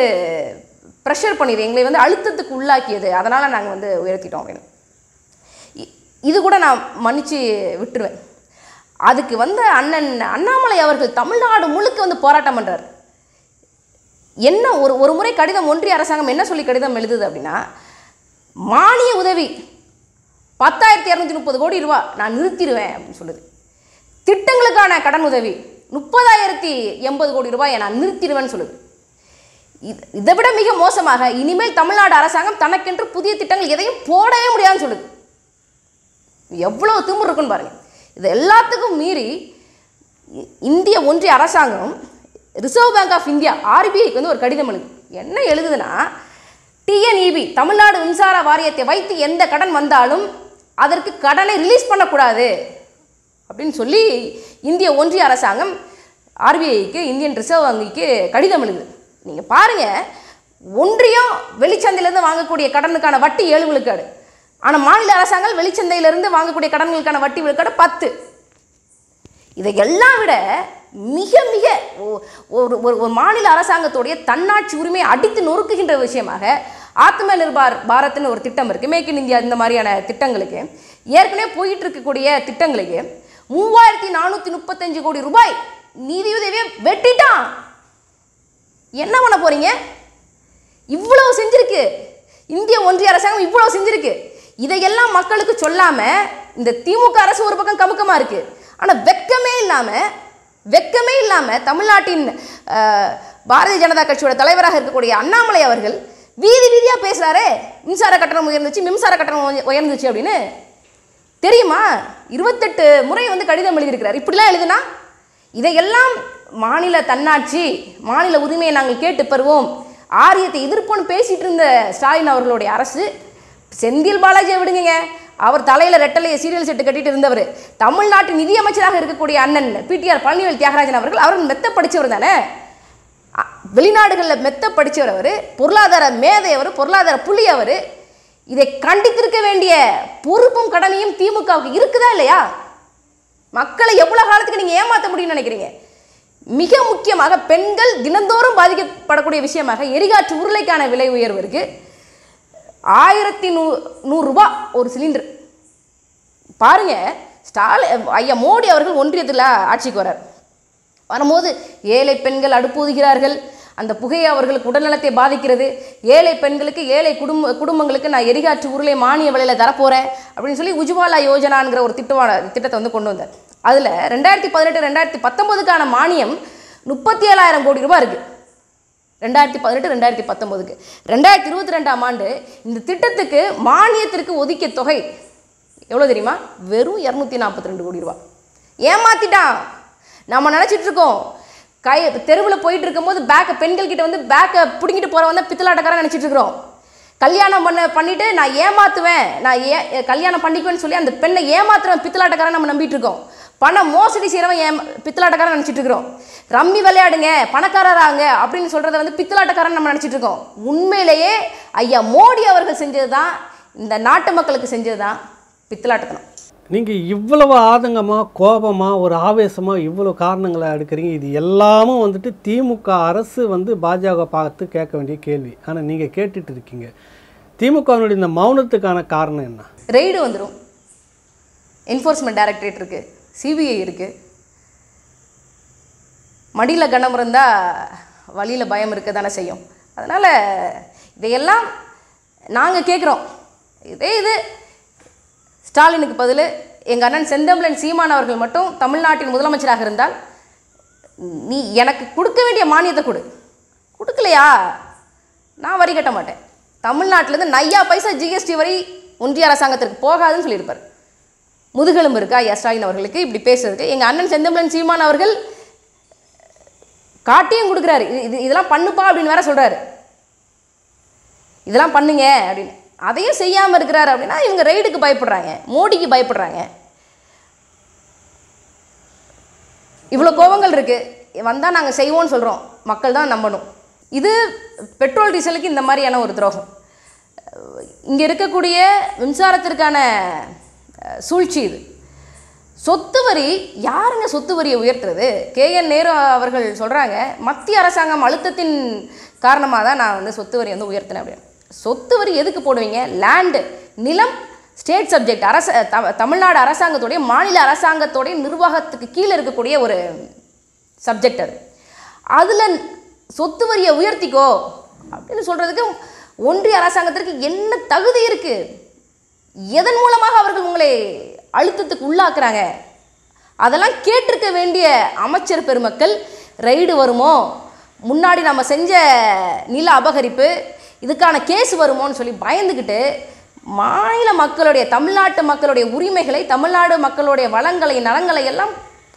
[SPEAKER 1] ப்ரெஷர் பண்ணிடு எங்களை வந்து அழுத்தத்துக்கு உள்ளாக்கியது. அதனால் நாங்கள் வந்து உயர்த்திட்டோம் அப்படின்னு. இது கூட நான் மன்னித்து விட்டுருவேன். அதுக்கு வந்த அண்ணன் அண்ணாமலை அவர்கள் தமிழ்நாடு முழுக்க வந்து போராட்டம் பண்ணுறார் என்ன ஒரு ஒரு முறை கடிதம் ஒன்றிய அரசாங்கம் என்ன சொல்லி கடிதம் எழுதுது அப்படின்னா மானிய உதவி பத்தாயிரத்தி இரநூத்தி முப்பது கோடி ரூபா நான் நிறுத்திடுவேன் அப்படின்னு சொல்லுது. திட்டங்களுக்கான கடன் உதவி முப்பதாயிரத்தி எண்பது கோடி ரூபாயை நான் நிறுத்திடுவேன்னு சொல்லுது. இது- இதை விட மிக மோசமாக இனிமேல் தமிழ்நாடு அரசாங்கம் தனக்கென்று புதிய திட்டங்கள் எதையும் போடவே முடியாதுன்னு சொல்லுது. எவ்வளோ திமுர் இருக்குன்னு பாருங்கள் இது எல்லாத்துக்கும் மீறி இந்திய ஒன்றிய அரசாங்கம் ரிசர்வ் பேங்க் ஆஃப் இந்தியா ஆர்பிஐக்கு வந்து ஒரு கடிதம் எழுது. என்ன எழுதுதுன்னா டிஎன்இபி தமிழ்நாடு மின்சார வாரியத்தை வைத்து எந்த கடன் வந்தாலும் அதற்கு கடனை ரிலீஸ் பண்ணக்கூடாது. அப்படின்னு சொல்லி இந்திய ஒன்றிய அரசாங்கம் ஆர்பிஐக்கு இந்தியன் ரிசர்வ் வங்கிக்கு கடிதம் எழுது நீங்கள் பாருங்கள் ஒன்றியம் வெளிச்சந்தையிலேருந்து வாங்கக்கூடிய கடனுக்கான வட்டி ஏழு விழுக்காடு. ஆனால் மாநில அரசாங்கம் வெளிச்சந்தையிலிருந்து வாங்கக்கூடிய கடன்களுக்கான வட்டி விழுக்காடு பத்து. இதை எல்லாம் விட மிக மிக ஒரு ஒரு ஒரு மாநில அரசாங்கத்துடைய தன்னாட்சி உரிமையை அடித்து நொறுக்குகின்ற விஷயமாக ஆத்ம நிர்பார் பாரத்னு ஒரு திட்டம் இருக்குது மேக் இன் இந்தியா இந்த மாதிரியான திட்டங்களுக்கு. ஏற்கனவே போயிட்டு இருக்கக்கூடிய திட்டங்களுக்கு மூவாயிரத்தி நானூற்றி முப்பத்தஞ்சு கோடி ரூபாய் நிதியுதவியை வெட்டிட்டான். என்ன பண்ண போறீங்க? இவ்வளவு செஞ்சிருக்கு. இந்திய ஒன்றிய அரசாங்கம் இவ்வளவு செஞ்சிருக்கு. இதையெல்லாம் மக்களுக்கு சொல்லாம இந்த திமுக அரசு ஒரு பக்கம் கமுக்கமா இருக்கு. ஆனால் வெக்கமே இல்லாம வெக்கமே இல்லாம தமிழ்நாட்டின் பாரதிய ஜனதா கட்சியோட தலைவராக இருக்கக்கூடிய அண்ணாமலை அவர்கள் வீதி வீதியாக பேசுகிறாரே மின்சார கட்டணம் உயர்ந்துச்சு மின்சார கட்டணம் உயர்ந்துச்சு அப்படின்னு. தெரியுமா? இருபத்தெட்டு முறை வந்து கடிதம் எழுதியிருக்கிறார். இப்படிலாம் எழுதுனா இதையெல்லாம் மாநில தன்னாட்சி மாநில உரிமையை நாங்கள் கேட்டு பெறுவோம். ஆரியத்தை எதிர்ப்போன்னு பேசிகிட்டு இருந்த ஸ்டாலின் அவர்களுடைய அரசு செந்தில் பாலாஜியை விடுங்க அவர் தலையில் ரெட்டலையை சீரியல் செட்டு கட்டிட்டு இருந்தவர். தமிழ்நாட்டு நிதியமைச்சராக இருக்கக்கூடிய அண்ணன் பிடிஆர் பழனிவேல் தியாகராஜன் அவர்கள் அவர் மெத்த படிச்சவர் தானே? வெளிநாடுகளில் மெத்த படிச்சவர் அவர் பொருளாதார மேதை அவர் பொருளாதார புள்ளி அவர். இதை கண்டித்திருக்க வேண்டிய பொறுப்பும் கடமையும் திமுகவுக்கு இருக்குதா இல்லையா? மக்களை எவ்வளோ காலத்துக்கு நீங்கள் ஏமாற்ற முடியும்னு நினைக்கிறீங்க? மிக முக்கியமாக பெண்கள் தினந்தோறும் பாதிக்கப்படக்கூடிய விஷயமாக எரிகாற்று உருளைக்கான விலை உயர்வு ஆயிரத்தி நூ நூறுரூபா ஒரு சிலிண்டர். பாருங்க ஸ்டாலின் ஐயா மோடி அவர்கள் ஒன்றியத்தில் ஆட்சிக்கு வரார் வரும்போது ஏழை பெண்கள் அடுப்பூதுகிறார்கள் அந்த புகையை அவர்களுக்கு உடல்நலத்தை பாதிக்கிறது. ஏழை பெண்களுக்கு ஏழை குடும்ப குடும்பங்களுக்கு நான் எரிகாற்று உருளை மானிய விலையில் தரப்போகிறேன் அப்படின்னு சொல்லி உஜ்வாலா யோஜனாங்கிற ஒரு திட்டமான திட்டத்தை வந்து கொண்டு வந்தார். அதில் ரெண்டாயிரத்தி பதினெட்டு ரெண்டாயிரத்தி பத்தொம்போதுக்கான மானியம் முப்பத்தி ஏழாயிரம் கோடி ரூபாய் இருக்குது ரெண்டாயிரத்தி பதினெட்டு ரெண்டாயிரத்தி பத்தொம்போதுக்கு ரெண்டாயிரத்தி இருபத்தி ரெண்டாம் ஆண்டு இந்த திட்டத்துக்கு மானியத்திற்கு ஒதுக்கிய தொகை எவ்வளோ தெரியுமா? வெறும் இரநூத்தி நாற்பத்தி ரெண்டு கோடி ரூபா ஏமாத்திட்டான். நம்ம நினச்சிட்டு இருக்கோம். கை தெருவில் போயிட்டு இருக்கும்போது பேக்கை பெண்கள் கிட்ட வந்து பேக்கை பிடுங்கிட்டு போகிறவன் தான் பித்தலாட்டக்காரன் நினச்சிட்டு இருக்கிறோம். கல்யாணம் பண்ண பண்ணிவிட்டு நான் ஏமாற்றுவேன் நான் ஏ கல்யாணம் பண்ணிக்குவேன்னு சொல்லி அந்த பெண்ணை ஏமாத்துறவன் பித்தலாட்டக்காரன் நம்ம நம்பிட்டு இருக்கோம். பணம் மோசடி செய்கிறவன் ஏ பித்தலாட்டக்காரன் நினச்சிட்டு இருக்கிறோம். ரம்மி விளையாடுங்க பணக்காரராங்க அப்படின்னு சொல்கிறத வந்து பித்தலாட்டக்காரன் நம்ம நினச்சிட்டு இருக்கோம். உண்மையிலேயே ஐயா மோடி அவர்கள் செஞ்சது தான் இந்த நாட்டு மக்களுக்கு செஞ்சது தான் பித்தலாட்டத்தனம்.
[SPEAKER 3] நீங்கள் இவ்வளவு ஆதங்கமாக கோபமாக ஒரு ஆவேசமாக இவ்வளோ காரணங்களை எடுக்கிறீங்க. இது எல்லாமும் வந்துட்டு திமுக அரசு வந்து பாஜக பார்த்து கேட்க வேண்டிய கேள்வி. ஆனால் நீங்கள் கேட்டுட்டு இருக்கீங்க. திமுகவினுடைய இந்த மௌனத்துக்கான காரணம் என்ன?
[SPEAKER 1] ரெய்டு வந்துடும் என்ஃபோர்ஸ்மெண்ட் டைரக்டரேட் இருக்குது சிபிஐ இருக்குது மடியில் கனம் இருந்தால் வழியில் பயம் இருக்க தானே செய்யும். அதனால் இதையெல்லாம் நாங்கள் கேட்குறோம். இதே இது ஸ்டாலினுக்கு பதில் எங்கள் அண்ணன் செந்தமிழன் சீமான் அவர்கள் மட்டும் தமிழ்நாட்டின் முதலமைச்சராக இருந்தால் நீ எனக்கு கொடுக்க வேண்டிய மானியத்தை கொடு. கொடுக்கலையா? நான் வரி கட்ட மாட்டேன். தமிழ்நாட்டிலேருந்து நையா பைசா ஜிஎஸ்டி வரி ஒன்றிய அரசாங்கத்திற்கு போகாதுன்னு சொல்லியிருப்பார். முதுகெலும்பு இருக்கா ஐயா ஸ்டாலின் அவர்களுக்கு? இப்படி பேசுறதுக்கு எங்கள் அண்ணன் செந்தமிழன் சீமான் அவர்கள் காட்டியும் கொடுக்குறாரு. இது இது இதெல்லாம் பண்ணுப்பா அப்படின்னு வேற சொல்கிறாரு இதெல்லாம் பண்ணுங்க அப்படின்னு. அதையும் செய்யாமல் இருக்கிறார் அப்படின்னா இவங்க ரெய்டுக்கு பயப்படுறாங்க மோடிக்கு பயப்படுறாங்க. இவ்வளோ கோபங்கள் இருக்குது வந்தால் நாங்கள் செய்வோம்னு சொல்கிறோம் மக்கள் தான் நம்பணும். இது பெட்ரோல் டீசலுக்கு இந்த மாதிரியான ஒரு துரோகம். இங்கே இருக்கக்கூடிய மின்சாரத்திற்கான சூழ்ச்சி இது. சொத்து வரி யாருங்க சொத்து வரியை உயர்த்துறது? கேஎன் நேரு அவர்கள் சொல்கிறாங்க மத்திய அரசாங்கம் அழுத்தத்தின் காரணமாக தான் நான் வந்து சொத்து வரி வந்து உயர்த்தினேன் அப்படின்னு. சொத்து வரி எதுக்கு போடுவீங்க? லேண்டு நிலம் ஸ்டேட் சப்ஜெக்ட் அரச த- தமிழ்நாடு அரசாங்கத்துடைய மாநில அரசாங்கத்துடைய நிர்வாகத்துக்கு கீழே இருக்கக்கூடிய ஒரு சப்ஜெக்ட் அது. அதில் சொத்து வரியை உயர்த்திக்கோ அப்படின்னு சொல்கிறதுக்கு ஒன்றிய அரசாங்கத்திற்கு என்ன தகுதி இருக்குது எதன் மூலமாக அவர்கள் உங்களை அழுத்தத்துக்கு உள்ளாக்குறாங்க? அதெல்லாம் கேட்டிருக்க வேண்டிய அமைச்சர் பெருமக்கள் ரைடு வருமோ? முன்னாடி நம்ம செஞ்ச நில அபகரிப்பு இதுக்கான கேஸ் வருமோன்னு சொல்லி பயந்துக்கிட்டு மாநில மக்களுடைய தமிழ்நாட்டு மக்களுடைய உரிமைகளை தமிழ்நாடு மக்களுடைய வளங்களை நலங்களை எல்லாம்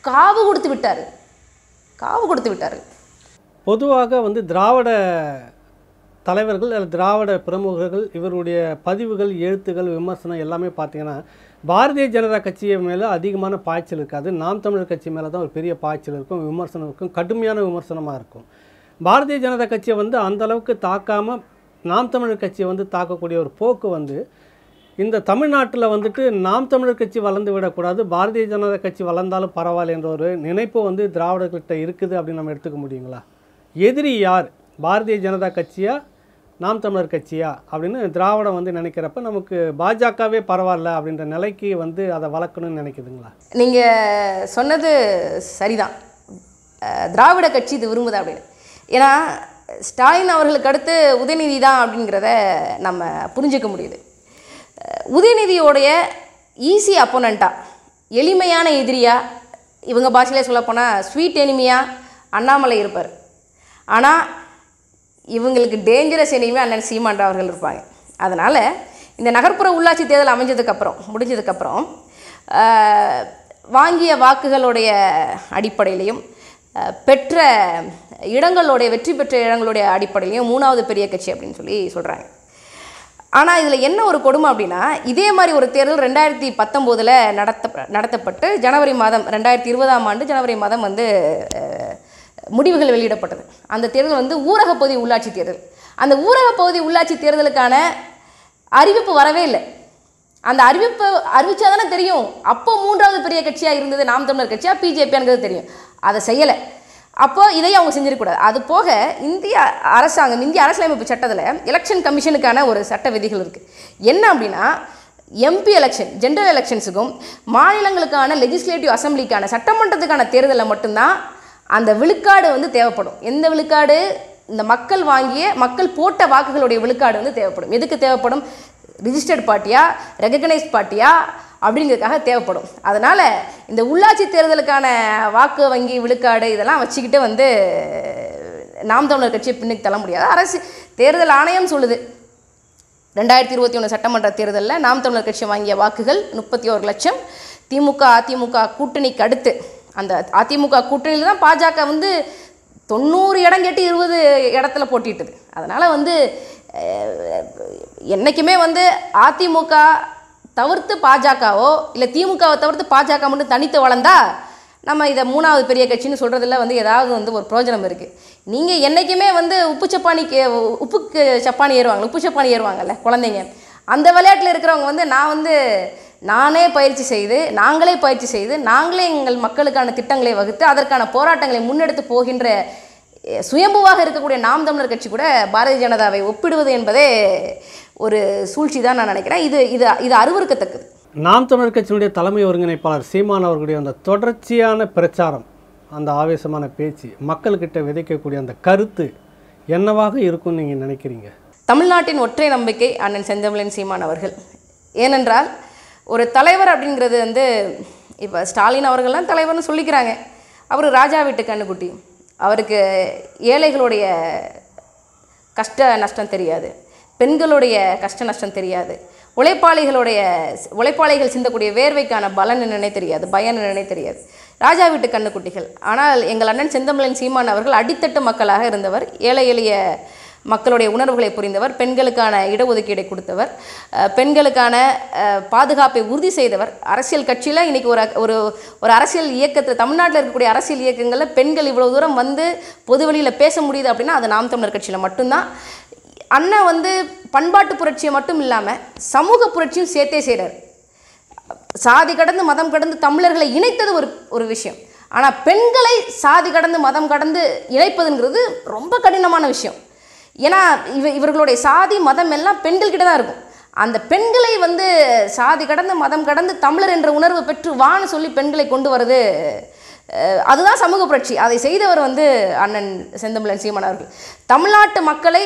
[SPEAKER 1] காவு கொடுத்து விட்டார். காவு கொடுத்து விட்டார்.
[SPEAKER 3] பொதுவாக வந்து திராவிட தலைவர்கள் அல்லது திராவிட பிரமுகர்கள் இவருடைய பதிவுகள் எழுத்துகள் விமர்சனம் எல்லாமே பார்த்தீங்கன்னா பாரதிய ஜனதா கட்சியை மேலே அதிகமான பாய்ச்சல் இருக்காது. நாம் தமிழர் கட்சி மேலே தான் ஒரு பெரிய பாய்ச்சல் இருக்கும் விமர்சனம் இருக்கும் கடுமையான விமர்சனமாக இருக்கும். பாரதிய ஜனதா கட்சியை வந்து அந்த அளவுக்கு தாக்காமல் நாம் தமிழர் கட்சியை வந்து தாக்கக்கூடிய ஒரு போக்கு வந்து இந்த தமிழ்நாட்டில் வந்துட்டு நாம் தமிழர் கட்சி வளர்ந்து விடக்கூடாது பாரதிய ஜனதா கட்சி வளர்ந்தாலும் பரவாயில்ல என்ற ஒரு நினைப்பு வந்து திராவிடர்கிட்ட இருக்குது அப்படின்னு நம்ம எடுத்துக்க முடியுங்களா? எதிரி யார்? பாரதிய ஜனதா கட்சியா? நாம் தமிழர் கட்சியா? அப்படின்னு திராவிடம் வந்து நினைக்கிறப்ப நமக்கு பாஜகவே பரவாயில்ல அப்படின்ற நிலைக்கு வந்து அதை வளர்க்கணும்னு நினைக்குதுங்களா?
[SPEAKER 1] நீங்கள் சொன்னது சரிதான். திராவிட கட்சி இது விரும்புதா அப்படின்னு. ஏன்னா ஸ்டாலின் அவர்களுக்கு அடுத்து உதயநிதி தான் அப்படிங்கிறத நம்ம புரிஞ்சுக்க முடியுது. உதயநிதியோடைய ஈஸி அப்போனண்ட்டாக எளிமையான எதிரியாக இவங்க பாஷையிலே சொல்லப்போனால் ஸ்வீட் எனிமியாக அண்ணாமலை இருப்பார். ஆனால் இவங்களுக்கு டேஞ்சரஸ் எனிமே அண்ணன் சீமான் அவர்கள் இருப்பாங்க. அதனால் இந்த நகர்ப்புற உள்ளாட்சி தேர்தல் அமைஞ்சதுக்கப்புறம் முடிஞ்சதுக்கப்புறம் வாங்கிய வாக்குகளுடைய அடிப்படையிலையும் பெற்ற இடங்களுடைய வெற்றி பெற்ற இடங்களுடைய அடிப்படையிலையும் மூணாவது பெரிய கட்சி அப்படின்னு சொல்லி சொல்கிறாங்க ஆனால் இதில் என்ன ஒரு கொடுமை அப்படின்னா இதே மாதிரி ஒரு தேர்தல் ரெண்டாயிரத்தி பத்தொம்போதில் நடத்த நடத்தப்பட்டு ஜனவரி மாதம் ரெண்டாயிரத்தி இருபதாம் ஆண்டு ஜனவரி மாதம் வந்து முடிவுகள் வெளியிடப்பட்டது. அந்த தேர்தல் வந்து ஊரக பகுதி உள்ளாட்சி தேர்தல். அந்த ஊரக பகுதி உள்ளாட்சி தேர்தலுக்கான அறிவிப்பு வரவே இல்லை. அந்த அறிவிப்பு அறிவிச்சா தானே தெரியும். அப்போ மூன்றாவது பெரிய கட்சியாக இருந்தது நாம் தமிழர் கட்சியாக பிஜேபிங்கிறது தெரியும். அதை செய்யலை. அப்போ இதையும் அவங்க செஞ்சிருக்கக்கூடாது அது போக இந்திய அரசாங்கம் இந்திய அரசியலமைப்பு சட்டத்தில் எலெக்ஷன் கமிஷனுக்கான ஒரு சட்ட விதிகள் இருக்குது என்ன அப்படின்னா எம்பி எலெக்ஷன் ஜென்ரல் எலெக்ஷன்ஸுக்கும் மாநிலங்களுக்கான லெஜிஸ்லேட்டிவ் அசம்பிளிக்கான சட்டமன்றத்துக்கான தேர்தலில் மட்டும்தான் அந்த விழுக்காடு வந்து தேவைப்படும். எந்த விழுக்காடு? இந்த மக்கள் வாங்கிய மக்கள் போட்ட வாக்குகளுடைய விழுக்காடு வந்து தேவைப்படும். எதுக்கு தேவைப்படும்? ரிஜிஸ்டர்ட் பார்ட்டியா ரெகக்னைஸ்ட் பார்ட்டியா அப்படிங்கிறதுக்காக தேவைப்படும். அதனால் இந்த உள்ளாட்சி தேர்தலுக்கான வாக்கு வங்கி விழுக்காடு இதெல்லாம் வச்சுக்கிட்டு வந்து நாம் தமிழர் கட்சியை பின்னுக்கு தள்ள முடியாது. அரசு தேர்தல் ஆணையம் சொல்லுது. ரெண்டாயிரத்தி இருபத்தி ஒன்று சட்டமன்ற தேர்தலில் நாம் தமிழர் கட்சி வாங்கிய வாக்குகள் முப்பத்தி ஒரு லட்சம். திமுக அதிமுக கூட்டணிக்கு அடுத்து அந்த அதிமுக கூட்டணியில் தான் பாஜக வந்து தொண்ணூறு இடம் கேட்டு இருபது இடத்துல போட்டிட்டுது அதனால் வந்து என்றைக்குமே வந்து அதிமுக தவிர்த்து பாஜகவோ இல்லை திமுகவை தவிர்த்து பாஜக மட்டும் தனித்து வளர்ந்தா நம்ம இதை மூணாவது பெரிய கட்சின்னு சொல்கிறதுல வந்து ஏதாவது வந்து ஒரு பிரயோஜனம் இருக்குது நீங்கள் என்றைக்குமே வந்து உப்பு சப்பானிக்கு உப்புக்கு சப்பானி ஏறுவாங்க உப்பு சப்பானி ஏறுவாங்கல்ல குழந்தைங்க. அந்த விளையாட்டில் இருக்கிறவங்க வந்து நான் வந்து நானே பயிற்சி செய்து நாங்களே பயிற்சி செய்து நாங்களே எங்கள் மக்களுக்கான திட்டங்களை வகுத்து அதற்கான போராட்டங்களை முன்னெடுத்து போகின்ற சுயம்புவாக இருக்கக்கூடிய நாம் தமிழர் கட்சி கூட பாரதிய ஜனதாவை ஒப்பிடுவது என்பதே ஒரு சூழ்ச்சி தான் நான் நினைக்கிறேன். இது இது இது அருவருக்கத்தக்கது.
[SPEAKER 3] நாம் தமிழர் கட்சியினுடைய தலைமை ஒருங்கிணைப்பாளர் சீமான் அவர்களுடைய அந்த தொடர்ச்சியான பிரச்சாரம் அந்த ஆவேசமான பேச்சு மக்கள்கிட்ட விதைக்கக்கூடிய அந்த கருத்து என்னவாக இருக்கும்னு நீங்கள் நினைக்கிறீங்க?
[SPEAKER 1] தமிழ்நாட்டின் ஒற்றை நம்பிக்கை அண்ணன் செந்தமிழன் சீமான் அவர்கள். ஏனென்றால் ஒரு தலைவர் அப்படிங்கிறது வந்து இப்போ ஸ்டாலின் அவர்கள்லாம் தலைவர்னு சொல்லிக்கிறாங்க. அவர் ராஜா வீட்டு கண்ணுக்குட்டி. அவருக்கு ஏழைகளுடைய கஷ்ட நஷ்டம் தெரியாது. பெண்களுடைய கஷ்ட நஷ்டம் தெரியாது. உழைப்பாளிகளுடைய உழைப்பாளிகள் சிந்தக்கூடிய வேர்வைக்கான பலன் என்னன்னே தெரியாது பயன் என்னன்னே தெரியாது. ராஜா வீட்டு கண்ணுக்குட்டிகள். ஆனால் எங்கள் அண்ணன் செந்தமிழன் சீமான் அவர்கள் அடித்தட்டு மக்களாக இருந்தவர். ஏழை எளிய மக்களுடைய உணர்வுகளை புரிந்தவர் பெண்களுக்கான இடஒதுக்கீடை கொடுத்தவர் பெண்களுக்கான பாதுகாப்பை உறுதி செய்தவர். அரசியல் கட்சியில் இன்றைக்கி ஒரு ஒரு ஒரு அரசியல் இயக்கத்தில் தமிழ்நாட்டில் இருக்கக்கூடிய அரசியல் இயக்கங்களில் பெண்கள் இவ்வளோ தூரம் வந்து பொதுவெளியில் பேச முடியுது அப்படின்னா அது நாம் தமிழர் கட்சியில் மட்டும்தான். அண்ணன் வந்து பண்பாட்டு புரட்சியை மட்டும் இல்லாமல் சமூக புரட்சியும் சேர்த்தே செய்கிறார் சாதி கடந்து மதம் கடந்து தமிழர்களை இணைத்தது ஒரு ஒரு விஷயம். ஆனால் பெண்களை சாதி கடந்து மதம் கடந்து இணைப்பதுங்கிறது ரொம்ப கடினமான விஷயம். ஏன்னா இவ இவர்களுடைய சாதி மதம் எல்லாம் பெண்கள்கிட்ட தான் இருக்கும். அந்த பெண்களை வந்து சாதி கடந்து மதம் கடந்து தமிழர் என்ற உணர்வு பெற்று வான்னு சொல்லி பெண்களை கொண்டு வருது அதுதான் சமூக புரட்சி. அதை செய்தவர் வந்து அண்ணன் செந்தமிழன் சீமான் அவர்கள். தமிழ்நாட்டு மக்களை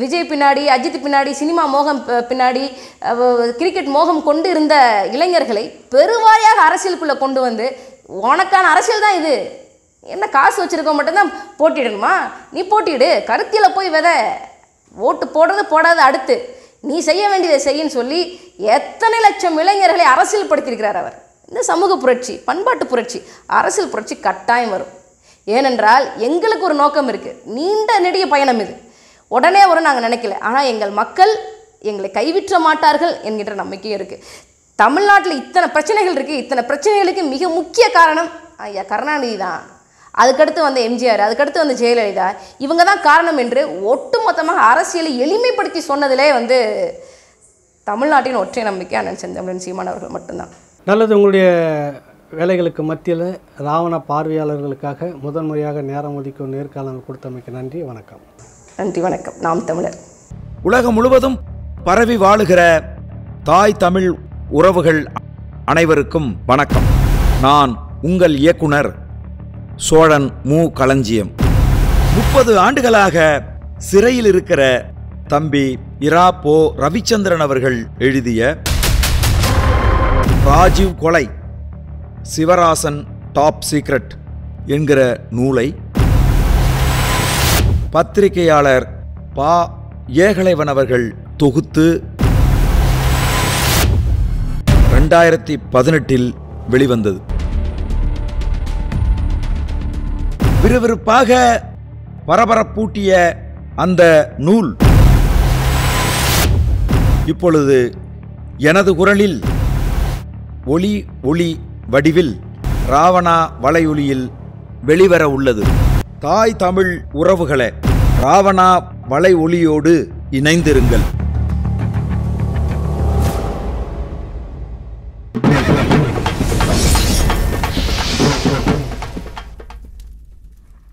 [SPEAKER 1] விஜய் பின்னாடி அஜித் பின்னாடி சினிமா மோகம் பின்னாடி கிரிக்கெட் மோகம் கொண்டு இருந்த இளைஞர்களை பெருவாரியாக அரசியலுக்குள்ளே கொண்டு வந்து உனக்கான அரசியல் தான் இது. என்ன காசு வச்சுருக்க மட்டும்தான் போட்டிடணுமா நீ போட்டிடு கருத்தியில் போய் வித. ஓட்டு போடுறது போடாது அடுத்து. நீ செய்ய வேண்டியதை செய்யன்னு சொல்லி எத்தனை லட்சம் இளைஞர்களை அரசியல் படுத்தியிருக்கிறார் அவர். இந்த சமூக புரட்சி பண்பாட்டு புரட்சி அரசியல் புரட்சி கட்டாயம் வரும். ஏனென்றால் எங்களுக்கு ஒரு நோக்கம் இருக்குது நீண்ட நெடிய பயணம் இது. உடனே வரும் நாங்கள் நினைக்கல. ஆனால் எங்கள் மக்கள் எங்களை கைவிற்ற மாட்டார்கள் என்கின்ற நம்பிக்கையும் இருக்குது தமிழ்நாட்டில் இத்தனை பிரச்சனைகள் இருக்குது இத்தனை பிரச்சனைகளுக்கு மிக முக்கிய காரணம் ஐயா கருணாநிதி தான். அதுக்கடுத்து வந்த எம்ஜிஆர் அதுக்கடுத்து வந்த ஜெயலலிதா இவங்க தான் காரணம் என்று ஒட்டுமொத்தமாக அரசியலை எளிமைப்படுத்தி சொன்னதிலே வந்து தமிழ்நாட்டின் ஒற்றை நம்பிக்கை அண்ணன் செந்தமிழன் சீமான் அவர்கள் மட்டும்தான்.
[SPEAKER 3] நல்லது உங்களுடைய வேலைகளுக்கு மத்தியில் ராவண பார்வையாளர்களுக்காக முதன்முறையாக நேரம் ஒதுக்கும் நேர்காணல் கொடுத்தமைக்கு நன்றி வணக்கம்.
[SPEAKER 1] நன்றி வணக்கம். நாம் தமிழர்.
[SPEAKER 2] உலகம் முழுவதும் பரவி வாழுகிற தாய் தமிழ் உறவுகள் அனைவருக்கும் வணக்கம். நான் உங்கள் இயக்குனர் சோழன் மு. களஞ்சியம். முப்பது ஆண்டுகளாக சிறையில் இருக்கிற தம்பி இரா போ. ரவிச்சந்திரன் அவர்கள் எழுதிய ராஜீவ் கொலை சிவராசன் டாப் சீக்ரெட் என்கிற நூலை பத்திரிகையாளர் பா. ஏகலைவன் அவர்கள் தொகுத்து ரெண்டாயிரத்தி பதினெட்டில் வெளிவந்தது. விறுவிறுப்பாக பரபரப்பூட்டிய அந்த நூல். இப்பொழுது எனது குரலில் ஒளி ஒளி வடிவில் ராவணா வலையொலியில் வெளிவர உள்ளது. தாய் தமிழ் உறவுகளே ராவணா வலை ஒளியோடு இணைந்திருங்கள்.